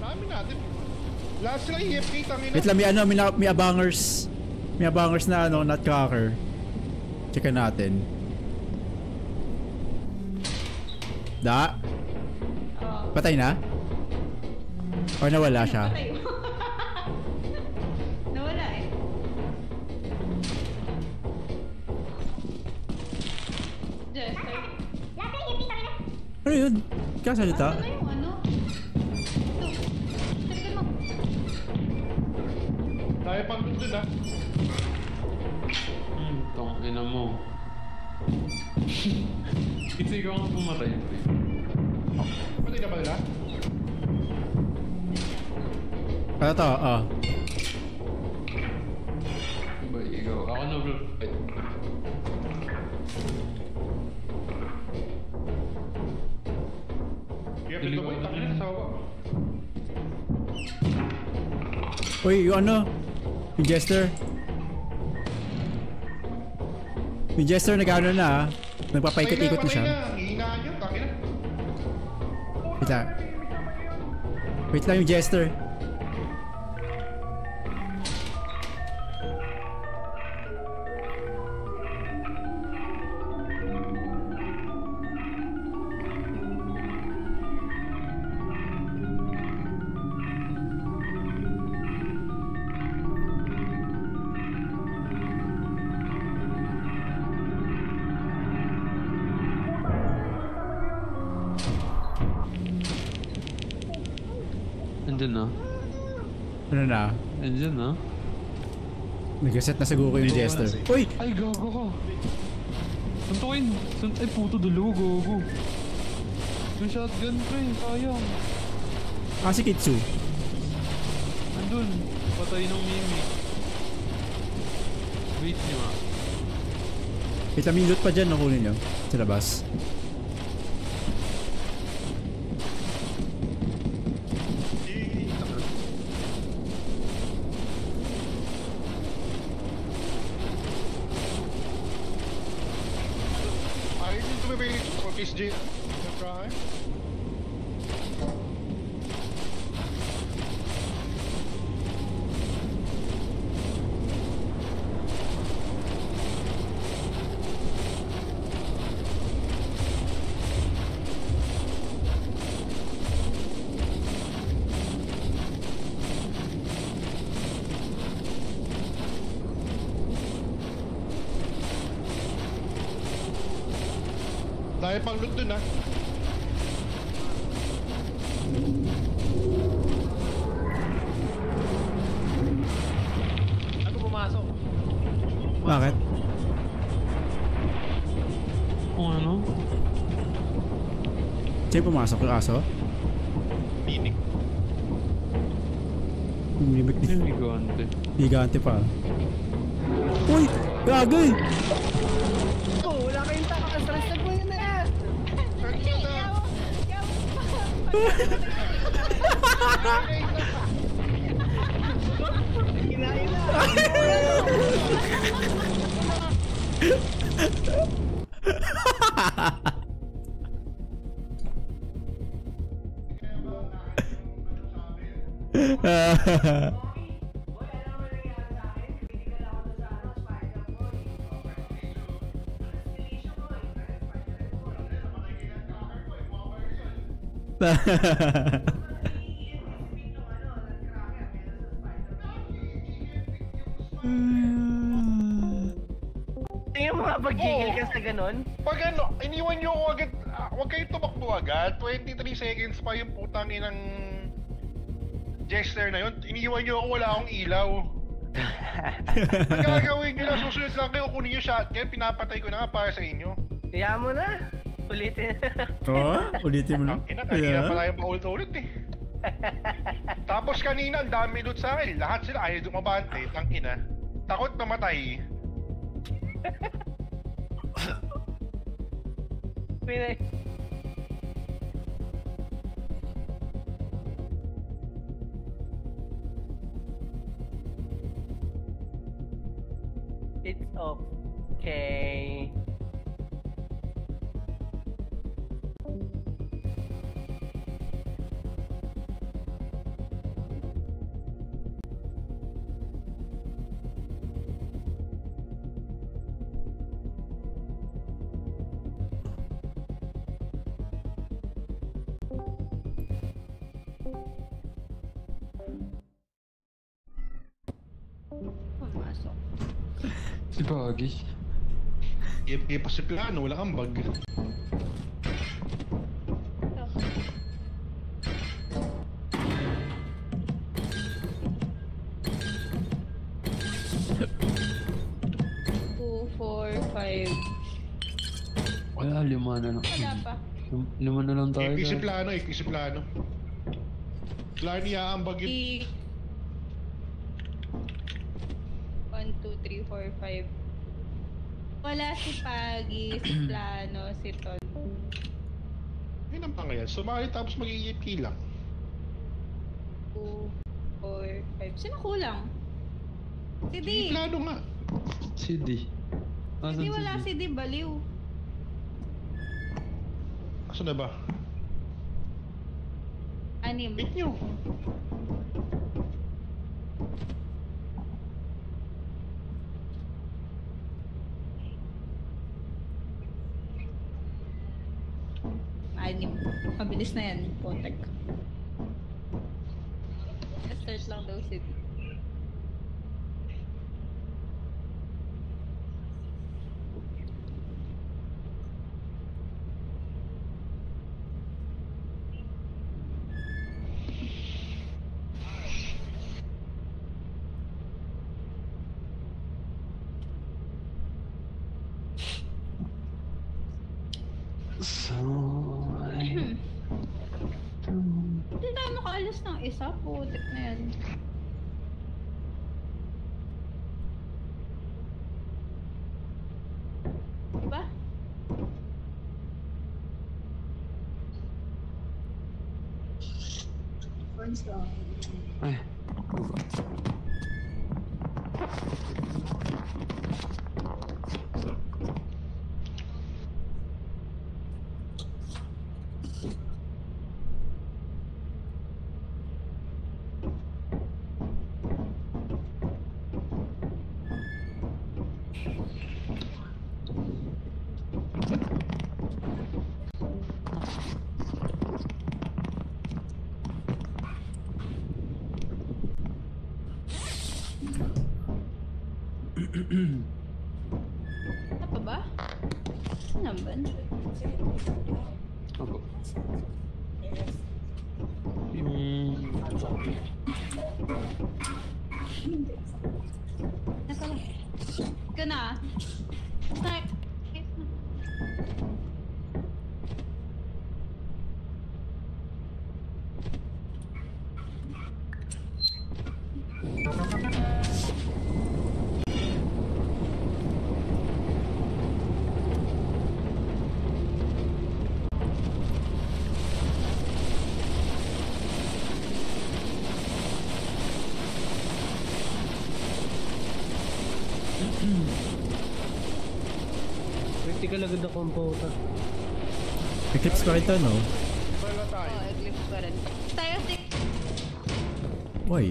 Dami natin. Last sila EFK, tangina. Wait lang, may ano, may, na- may abangers. May abangers na ano, nutcracker. Checkan natin. Da? Patay na? Or nawala siya? Patay. Nawala eh. Jester. Ano yun? Kasalita? Ano yung ano? Ito. Talikan mo. Ah. Hmm, tong ina mo. Kasi ikaw ang pumatay, pre. Pati na ba nila? Ano to? Oh. Diba, ikaw? Ako na bro. Ay, EFK to boy, tangina sa baba. Uy, yung ano? Yung jester. Yung jester nag-ano na ah. Nagpapaikot-ikot na siya. Wait lang. Wait lang yung jester. Nag-reset na siguro yung jester. Uy! Ay, gago ka. Suntukin. Sun Ay, puto dalawa, gago. Yung shotgun, pre. Sayang. Ah, si Kitsu. Andun. Patay ng mimi. Wait nyo ah. May loot pa dyan. Nakunin nyo. Sa labas. Ayaw nyo tumibay dito sa Kiss J. Try. Dahil pang loot dun ah. Ano pumasok? Bakit? Kung ano? Sino pumasok? Yung aso? Minik. Umibig din. Yung gigante. Gigante pa. Uy! Gagay! Tingnan mo nga pag-jiggle ka sa ganun. Pag ano, iniwan nyo ako agad, ah, huwag kayong tumakbo agad. 23 seconds pa yung putang inang jester na yun. Iniwan nyo ako, wala akong ilaw. Ang gagawin nyo lang, susunod lang kayo, kunin yung shotgun, pinapatay ko na nga para sa inyo. Kaya mo na. Ulitin. Oo, ulitin mo na. Ina, kanina pa Yeah. tayo paulit-ulit eh. Tapos kanina, ang dami loot sa akin. Lahat sila ayaw dumabante, tangina. Takot mamatay. Pinay. It's okay. AFK pa si plano, wala kang bag. Two, four, five. Wala, lima na lang. Wala pa. Lim- Lima na lang tayo. Guys. plano, AFK si plano. Plano iaambag yun. I... One, two, three, four, five. Wala si Pagi, si Plano, si Ton. Yun ang pangayan. Sumali tapos mag-EFK lang. Two, four, five. Sino kulang? Si D. Si plano nga. Si D. Si D wala si D, baliw. Asan na ba? Anim. Pick nyo. Anim. Mabilis na yan, Potek. Start lang daw si Critical agad ako ang puta. Eclipse pa ito, no? Wala tayo. Oh, eclipse pa rin. Tayo. Why?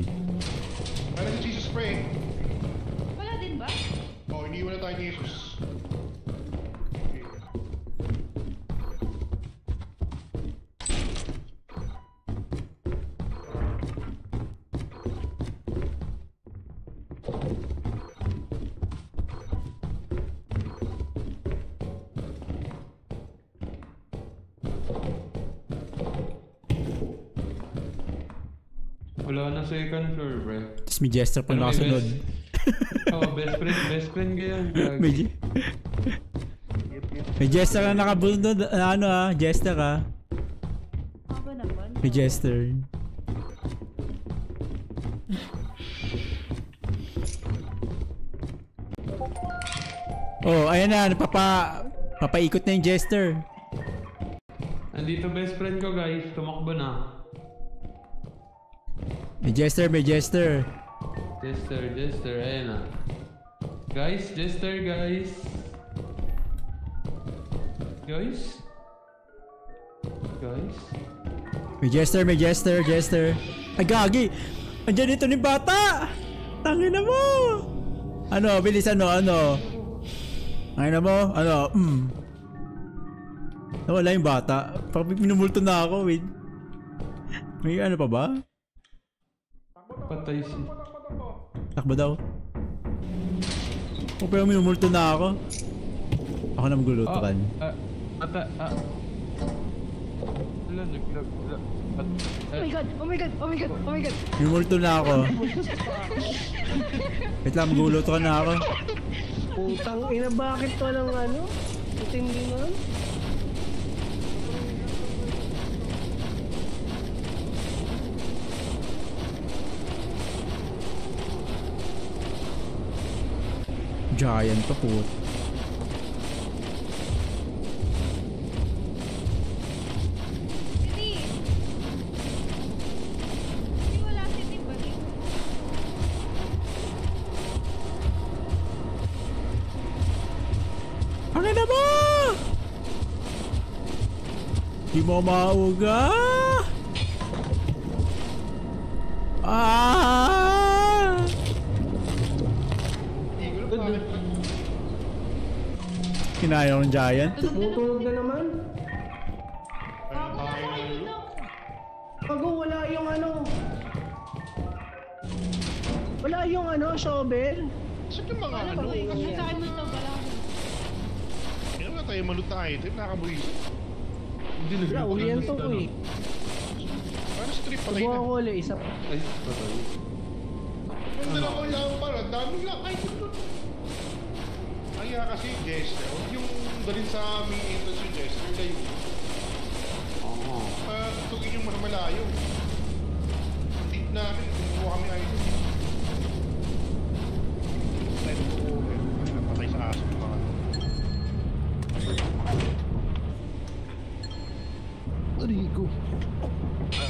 Second floor, pre. Tapos may jester pa Ano, nakasunod. best- Oo, best friend, best friend ko yan. may, je- may jester na nakabunod. na Ano ah, jester ah. Naman. May jester. Oh, ayan na, napapa papaikot na yung jester. Andito best friend ko, guys. Tumakbo na. May jester, may jester. Jester, Jester, ayan na. Guys, Jester, guys. Guys? Guys? May jester, may jester, jester. Ay, gagi! Andiyan dito ni bata! Tangin na mo! Ano, bilis ano, ano? Tangin na mo, ano, mm. Nawala yung bata. Parang minumulto na ako, wait. May ano pa ba? Patay si... Takbo daw. O pero minumulto na ako. Ako na magluluto kan. Ah, ata, ah. Wala, naglag, wala. At- Oh my god, oh my god, oh my god, oh my god. Minumulto na ako. Wait lang, magluluto ka na ako. Putang ina, bakit walang ano? Intindi na. Giant pa po. Ang ina mo! Di mo mauga! Ah! Kinaya ng giant. Tumutunog na naman. Bago wala yung ano. Wala yung ano, shovel. Saan yung mga ano? Nasa akin dito, wala. Meron na tayo malut na item, nakabuhi. Hindi Wala, ulihan to ko eh. Paano strip pala yun? ko ulit, isa pa. Ay, patay. Yung dalawa lang pala, dami lang item doon. Kaya kasi Jester, huwag yung dalhin sa main entrance yung Jester, layo. Oo. Uh, tugin yung mas malayo. Deep namin, kumuha kami item. Tayo po, eh, napatay sa aso yung mga. Rico. Ah,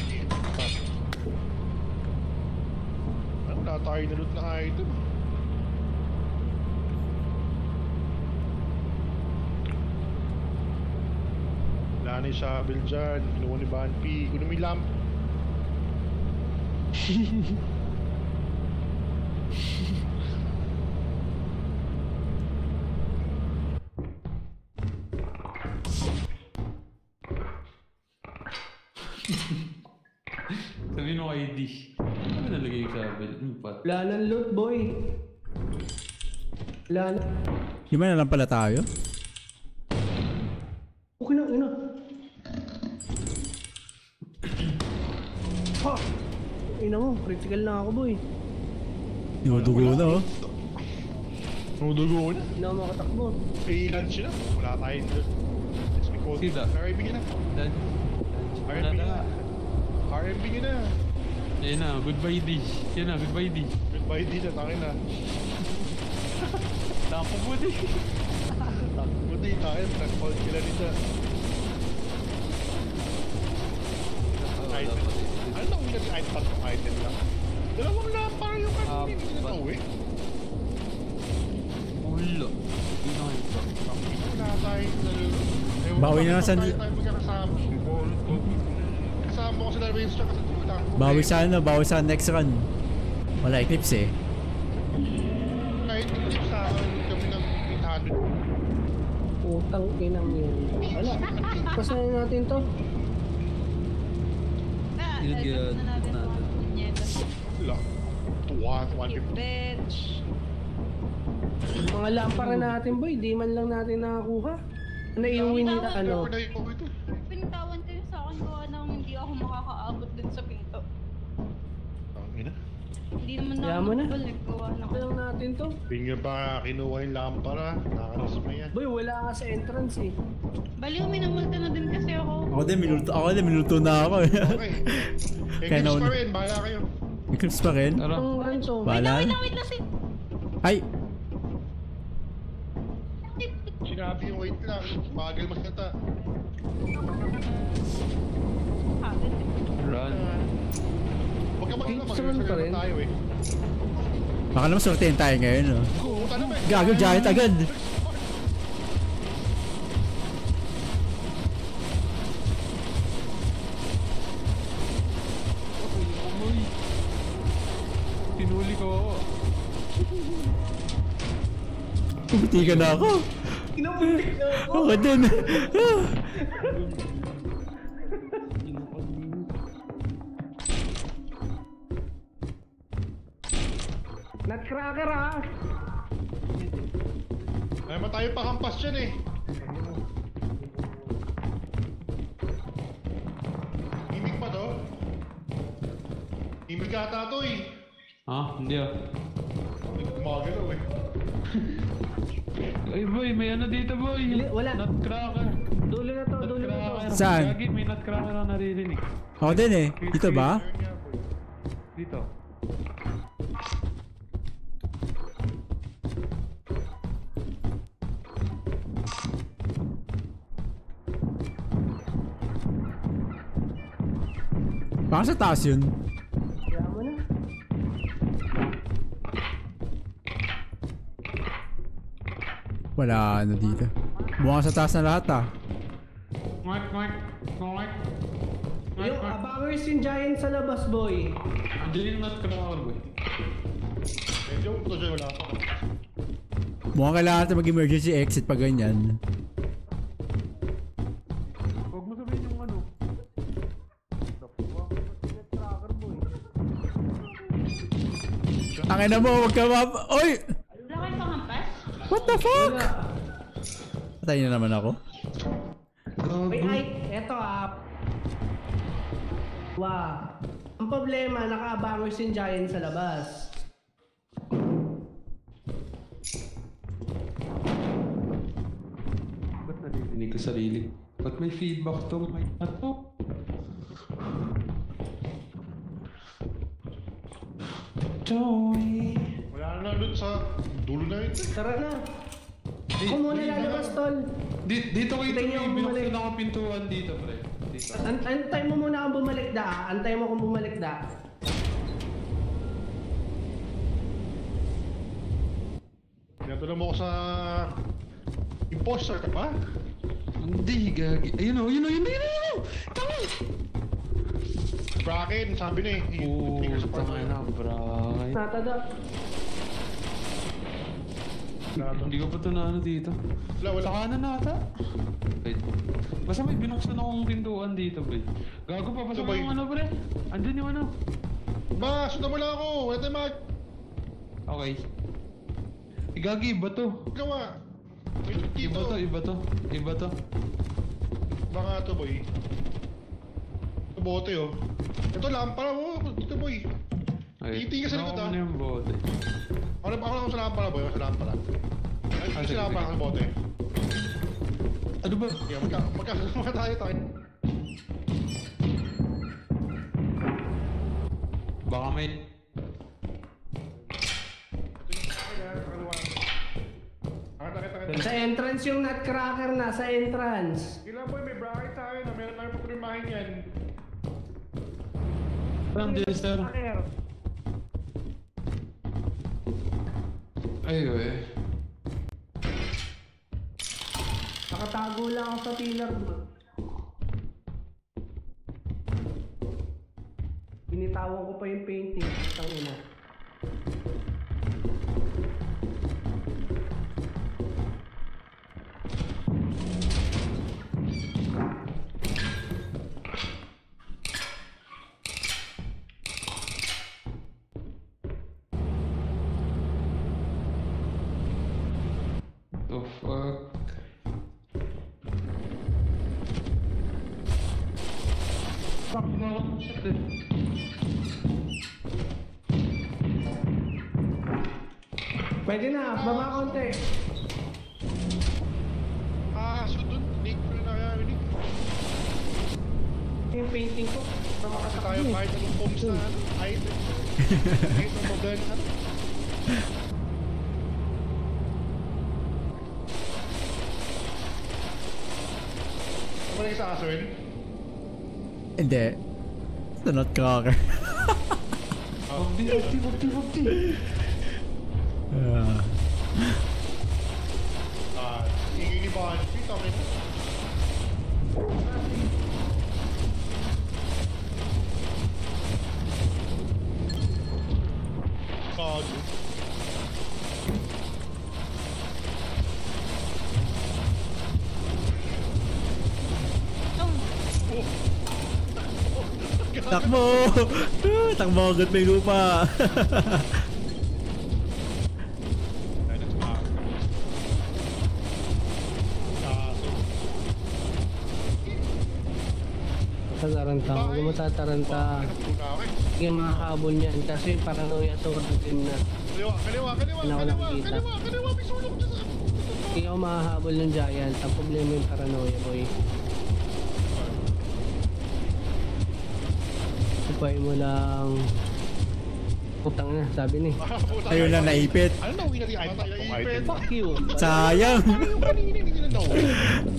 Wala tayo na loot na item. Wala na yung shovel dyan. Kinuha ni Banpi. Kuno may lamp. Sabihin mo kay D. Ano nalagay yung shovel? Yung pat. Wala nang loot, boy. Wala na. Di ba na lang pala tayo? Okay na, ina. Ha! Ina mo, critical na ako, boy. Dinudugo na oh. Nudugo na. Hindi ako makatakbo. May lunch na. Wala tayong loot. Let's be cold. Sida. RMB na. Dan. RMB na. RMB na. Yan na, goodbye D. Yan na, goodbye D. Goodbye din na. Takin na. Tapo mo D. Buti tayo. Nag-hold sila dito. Item. Ano lang ulit item? Tatlong item lang. Dalawang lang parang yung kanina. Hindi na nauwi. Ulo. Hindi na ito. Wala. Ewan Bawi na sa- tayo tayo. Kasama ko sila Rains kasi wala akong Bawi sa ano, bawi sa next run. Wala eclipse eh. Kahit sa kami ng 800. Putang inang yun. Wala. Pasahin natin to. Yun, yun. na natin. Wala. 1, You 150. bitch. Mga lampara natin, boy. Di man lang natin nakakuha. Naiuwi nila, ano. Pinitawan kayo sa akin gawa nang hindi ako makakaabot dun sa pinto. Hindi naman na ako mo na. nakabalik. Gawa na lang natin to. Tingnan pa kinuha yung lampara. Nakakasama yan. Boy, wala ka sa entrance eh. Baliw, minamulta na din kasi ako. Ako din, minuto, ako din, minuto na ako eh. Okay. Kaya nauna. pa rin. Bahala kayo. May clips pa rin? Tara. Ang ranso. Bahala. Wait lang, wait lang, si... Ay! Sinabi yung wait lang. Bagal magkata. Run. Huwag ka mag-alala. Gibbs naman pa rin. Tayo eh. Baka naman sortein tayo ngayon, no? Gago, giant agad. Tinuli ko ako. Pumitigan na ako. Kinapuntik na ako. Ako din. Nutcracker ah. Ay, tayo pa kampas dyan eh. Himig pa to? Himig ata to eh. Ha? Hindi ah. Gumagalaw eh. Ay boy, may ano dito boy. Wala. Nutcracker. Dulo na to, dulo na to. Saan? Gagi, may nutcracker na naririnig. Ako din eh. Dito ba? Dito. Baka sa taas yun. Kaya mo na. Wala ano dito. Buka sa taas na lahat ah. Mark, Mark, Mark. Yung abangers yung giant sa labas, boy. Andiyan yung nutcracker boy. Medyo wala pa. Mukhang kailangan natin mag-emergency exit pag ganyan. Ang ina mo, wag ka map... Oy! Wala kayo panghampas? What the fuck? Patayin na naman ako. Wait, ay, eto ah. Wow. Ang problema, naka-abangers yung giant sa labas. Ba't naririnig ko sarili? Ba't may feedback to? May ato? Joey. Wala na doon sa dulo na ito. Tara na. Ako muna lalabas, tol. Di, dito ko ito, akong bumalik. binuksan ako pintuan dito, pre. Dito. An- antay mo muna akong bumalik da. ah. Antay mo akong bumalik da. Tinatulong mo ko sa... Imposter ka ba? Hindi, gagi. Ayun o, yun o, yun o, yun o, yun Bracken, sabi na eh. Sa tama na, bray. Natada. Hindi ko pa ito na ano dito. Wala, wala. Sa kanan na ata. Wait. Basta may binuksan akong pintuan dito, pre. Gago pa, basta Ito ba yung yun? ano, pre. Andun yung ano. Ba, sundan mo lang ako. Wala tayong mag... Okay. Eh, gagi, iba to. Gawa. Dito. Iba to, iba to. Iba to. Baka ito, boy. Bote, oh. Ito, lampara mo. Ito, boy. Okay. Titingin ka sa likod, Nakuha ah. mo na yung bote. Ako, ako lang ako sa lampara, boy. Ako sa lampara. Ay, Ah, sa lampara sige. sa bote. Ano ba? Yeah, magka, magkasama tayo tayo. Baka may... Sa entrance yung nutcracker na, sa entrance. Kailan, boy, may bracket tayo na meron tayong pagrimahin yan. Parang Jester. Nutcracker. Ay, eh. Nakatago lang ako sa pillar. bro. Binitawan ko pa yung painting. Tang Pwede na, baba konti. Ah, so dun, Nick, ano nakarinig? Yung painting ko. Para makasa tayo kahit anong forms na ano, item. Kahit ang maganda ano. Ano na yung sa asin? Hindi. Sa nutcracker. Wagdi, wagdi, wagdi, wagdi. Ah. Takbo! Takbo mình may lupa. Tataranta, huwag mo tataranta. Sige makakabol niyan kasi paranoia sword game na. Kaliwa, kaliwa, kaliwa, kaliwa, kaliwa, kaliwa, may sulok dyan sa... Hindi ako makahabol ng giant. Ang problema yung paranoia boy. Supay mo lang. Putang na, sabi ni. Ayun lang, naipit. Ano na, uwi na yung? Naipit. Fuck you. Sayang.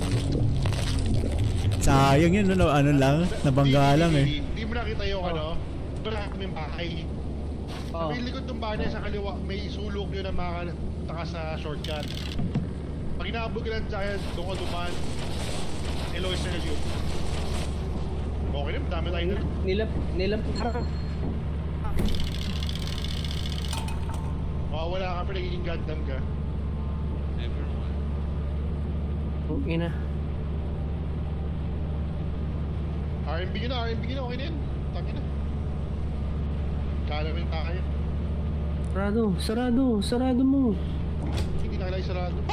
Sayang yun, ano, ano lang, nabangga lang eh. Hindi mo nakita yung ano, wala kami bahay. Oh. May likod ng bahay na sa kaliwa, may sulok yun na makataka sa shortcut. Pag inaabot ka ng giant, doon ka duman. Eloise na yun. Okay na, madami tayo na. Nilap, nilap, harap. Mawawala ka pa nagiging Gundam ka. Never mind. Ang ina. RMB nyo na, RMB nyo na, okay na yan. Tangin na. Kala mo yung kaya. Sarado, sarado, sarado mo. Hindi na kailangan sarado.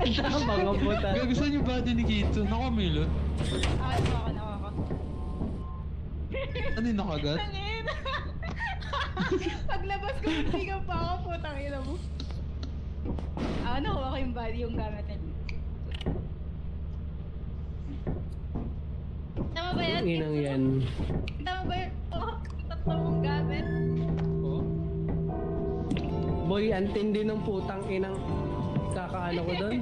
Ang tama nga puta. Gago saan yung body ni Kito? Nakamilot. Ah, ano ako, ano ako. Ano yung nakagat? Paglabas ko, hindi pa ako, putang ina mo. Ah, nakuha ko yung body, yung gamit niya. Tama ba yan? Ang inang yan. Tama ba yun? Oo, tatlo mong gamit. Boy, ang tindi ng putang inang kakaano ko doon.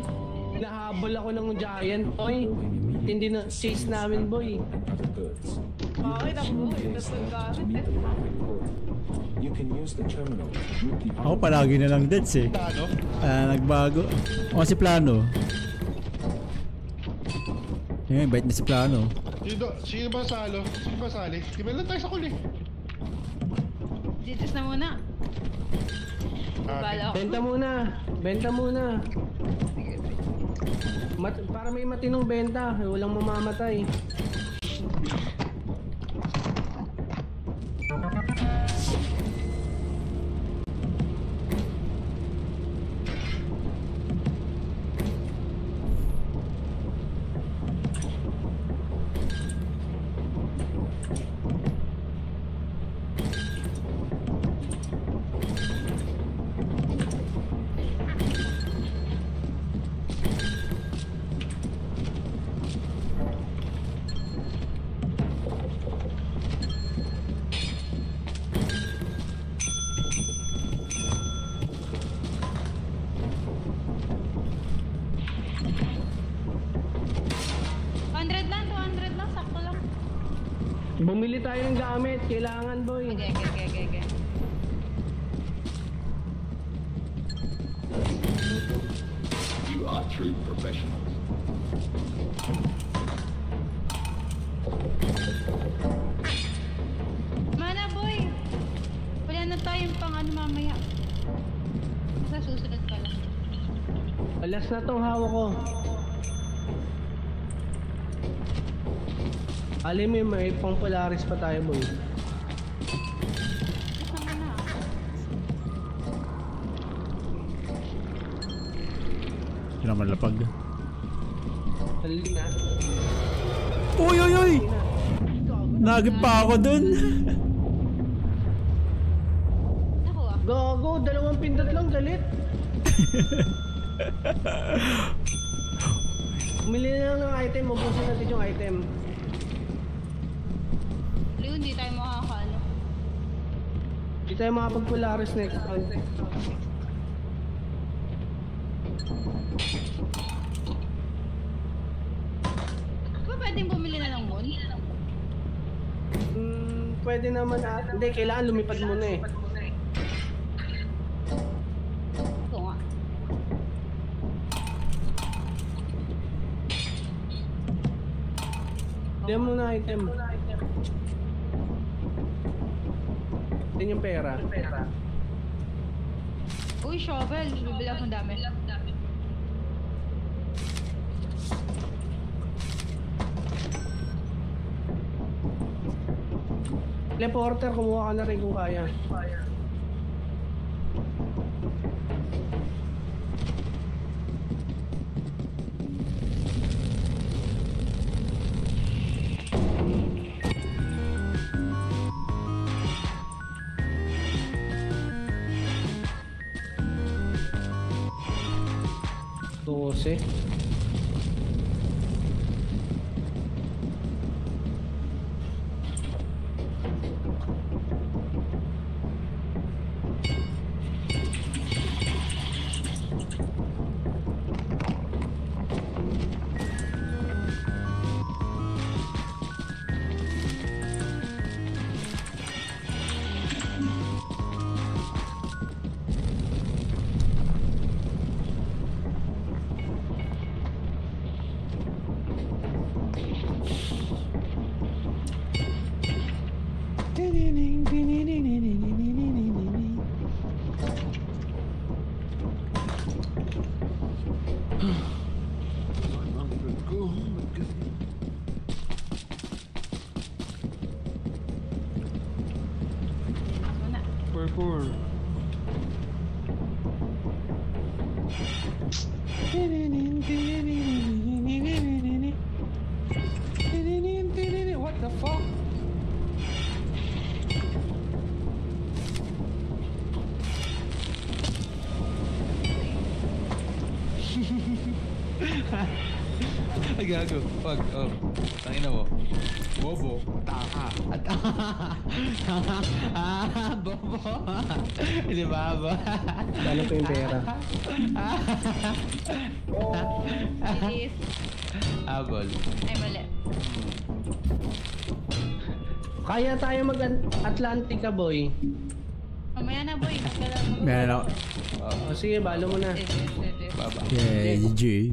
Nahabol ako ng giant, boy. Tindi na chase namin, boy. Okay, yung tatlong gamit. You can use the terminal to route the Ako palagi na lang deads eh. Plano? Ah, nagbago. O si Plano. Eh, bait na si Plano. Sino, sino ba salo? Sino ba sali? Di ba lang tayo sa kuli? Diyos na muna. Bala ako. Benta muna. Benta muna. Mat para may matinong benta, walang mamamatay. Gamit, kailangan boy. Okay, okay, okay, okay, okay. You are true professionals. Mana boy! Wala na tayong pang ano mamaya. Sa susunod pa lang. Alas na tong hawak ko. Alam mo, may pang Polaris pa tayo boy. Hindi naman lapag. Dali na. Uy, uy, uy! Nagip pa ako dun. Gago, dalawang pindot lang, galit. Umili na lang ng item, mabusin natin yung item. Hindi tayo makakaano. Hindi tayo makapag-Polaris next. Di ba pwedeng bumili na ng moon? Hmm, pwede naman at... Hindi, kailangan lumipad muna eh. Ito nga. Diyan muna item. Yan yung pera. Uy, shovel. Bibili ako ng dami. Teleporter, kumuha ka na rin kung kaya. Dose. see. Kaya tayo mag-Atlantica, boy. Mamaya na, boy. Meron ako. Sige, balo mo na. Baba. Yeah, GG.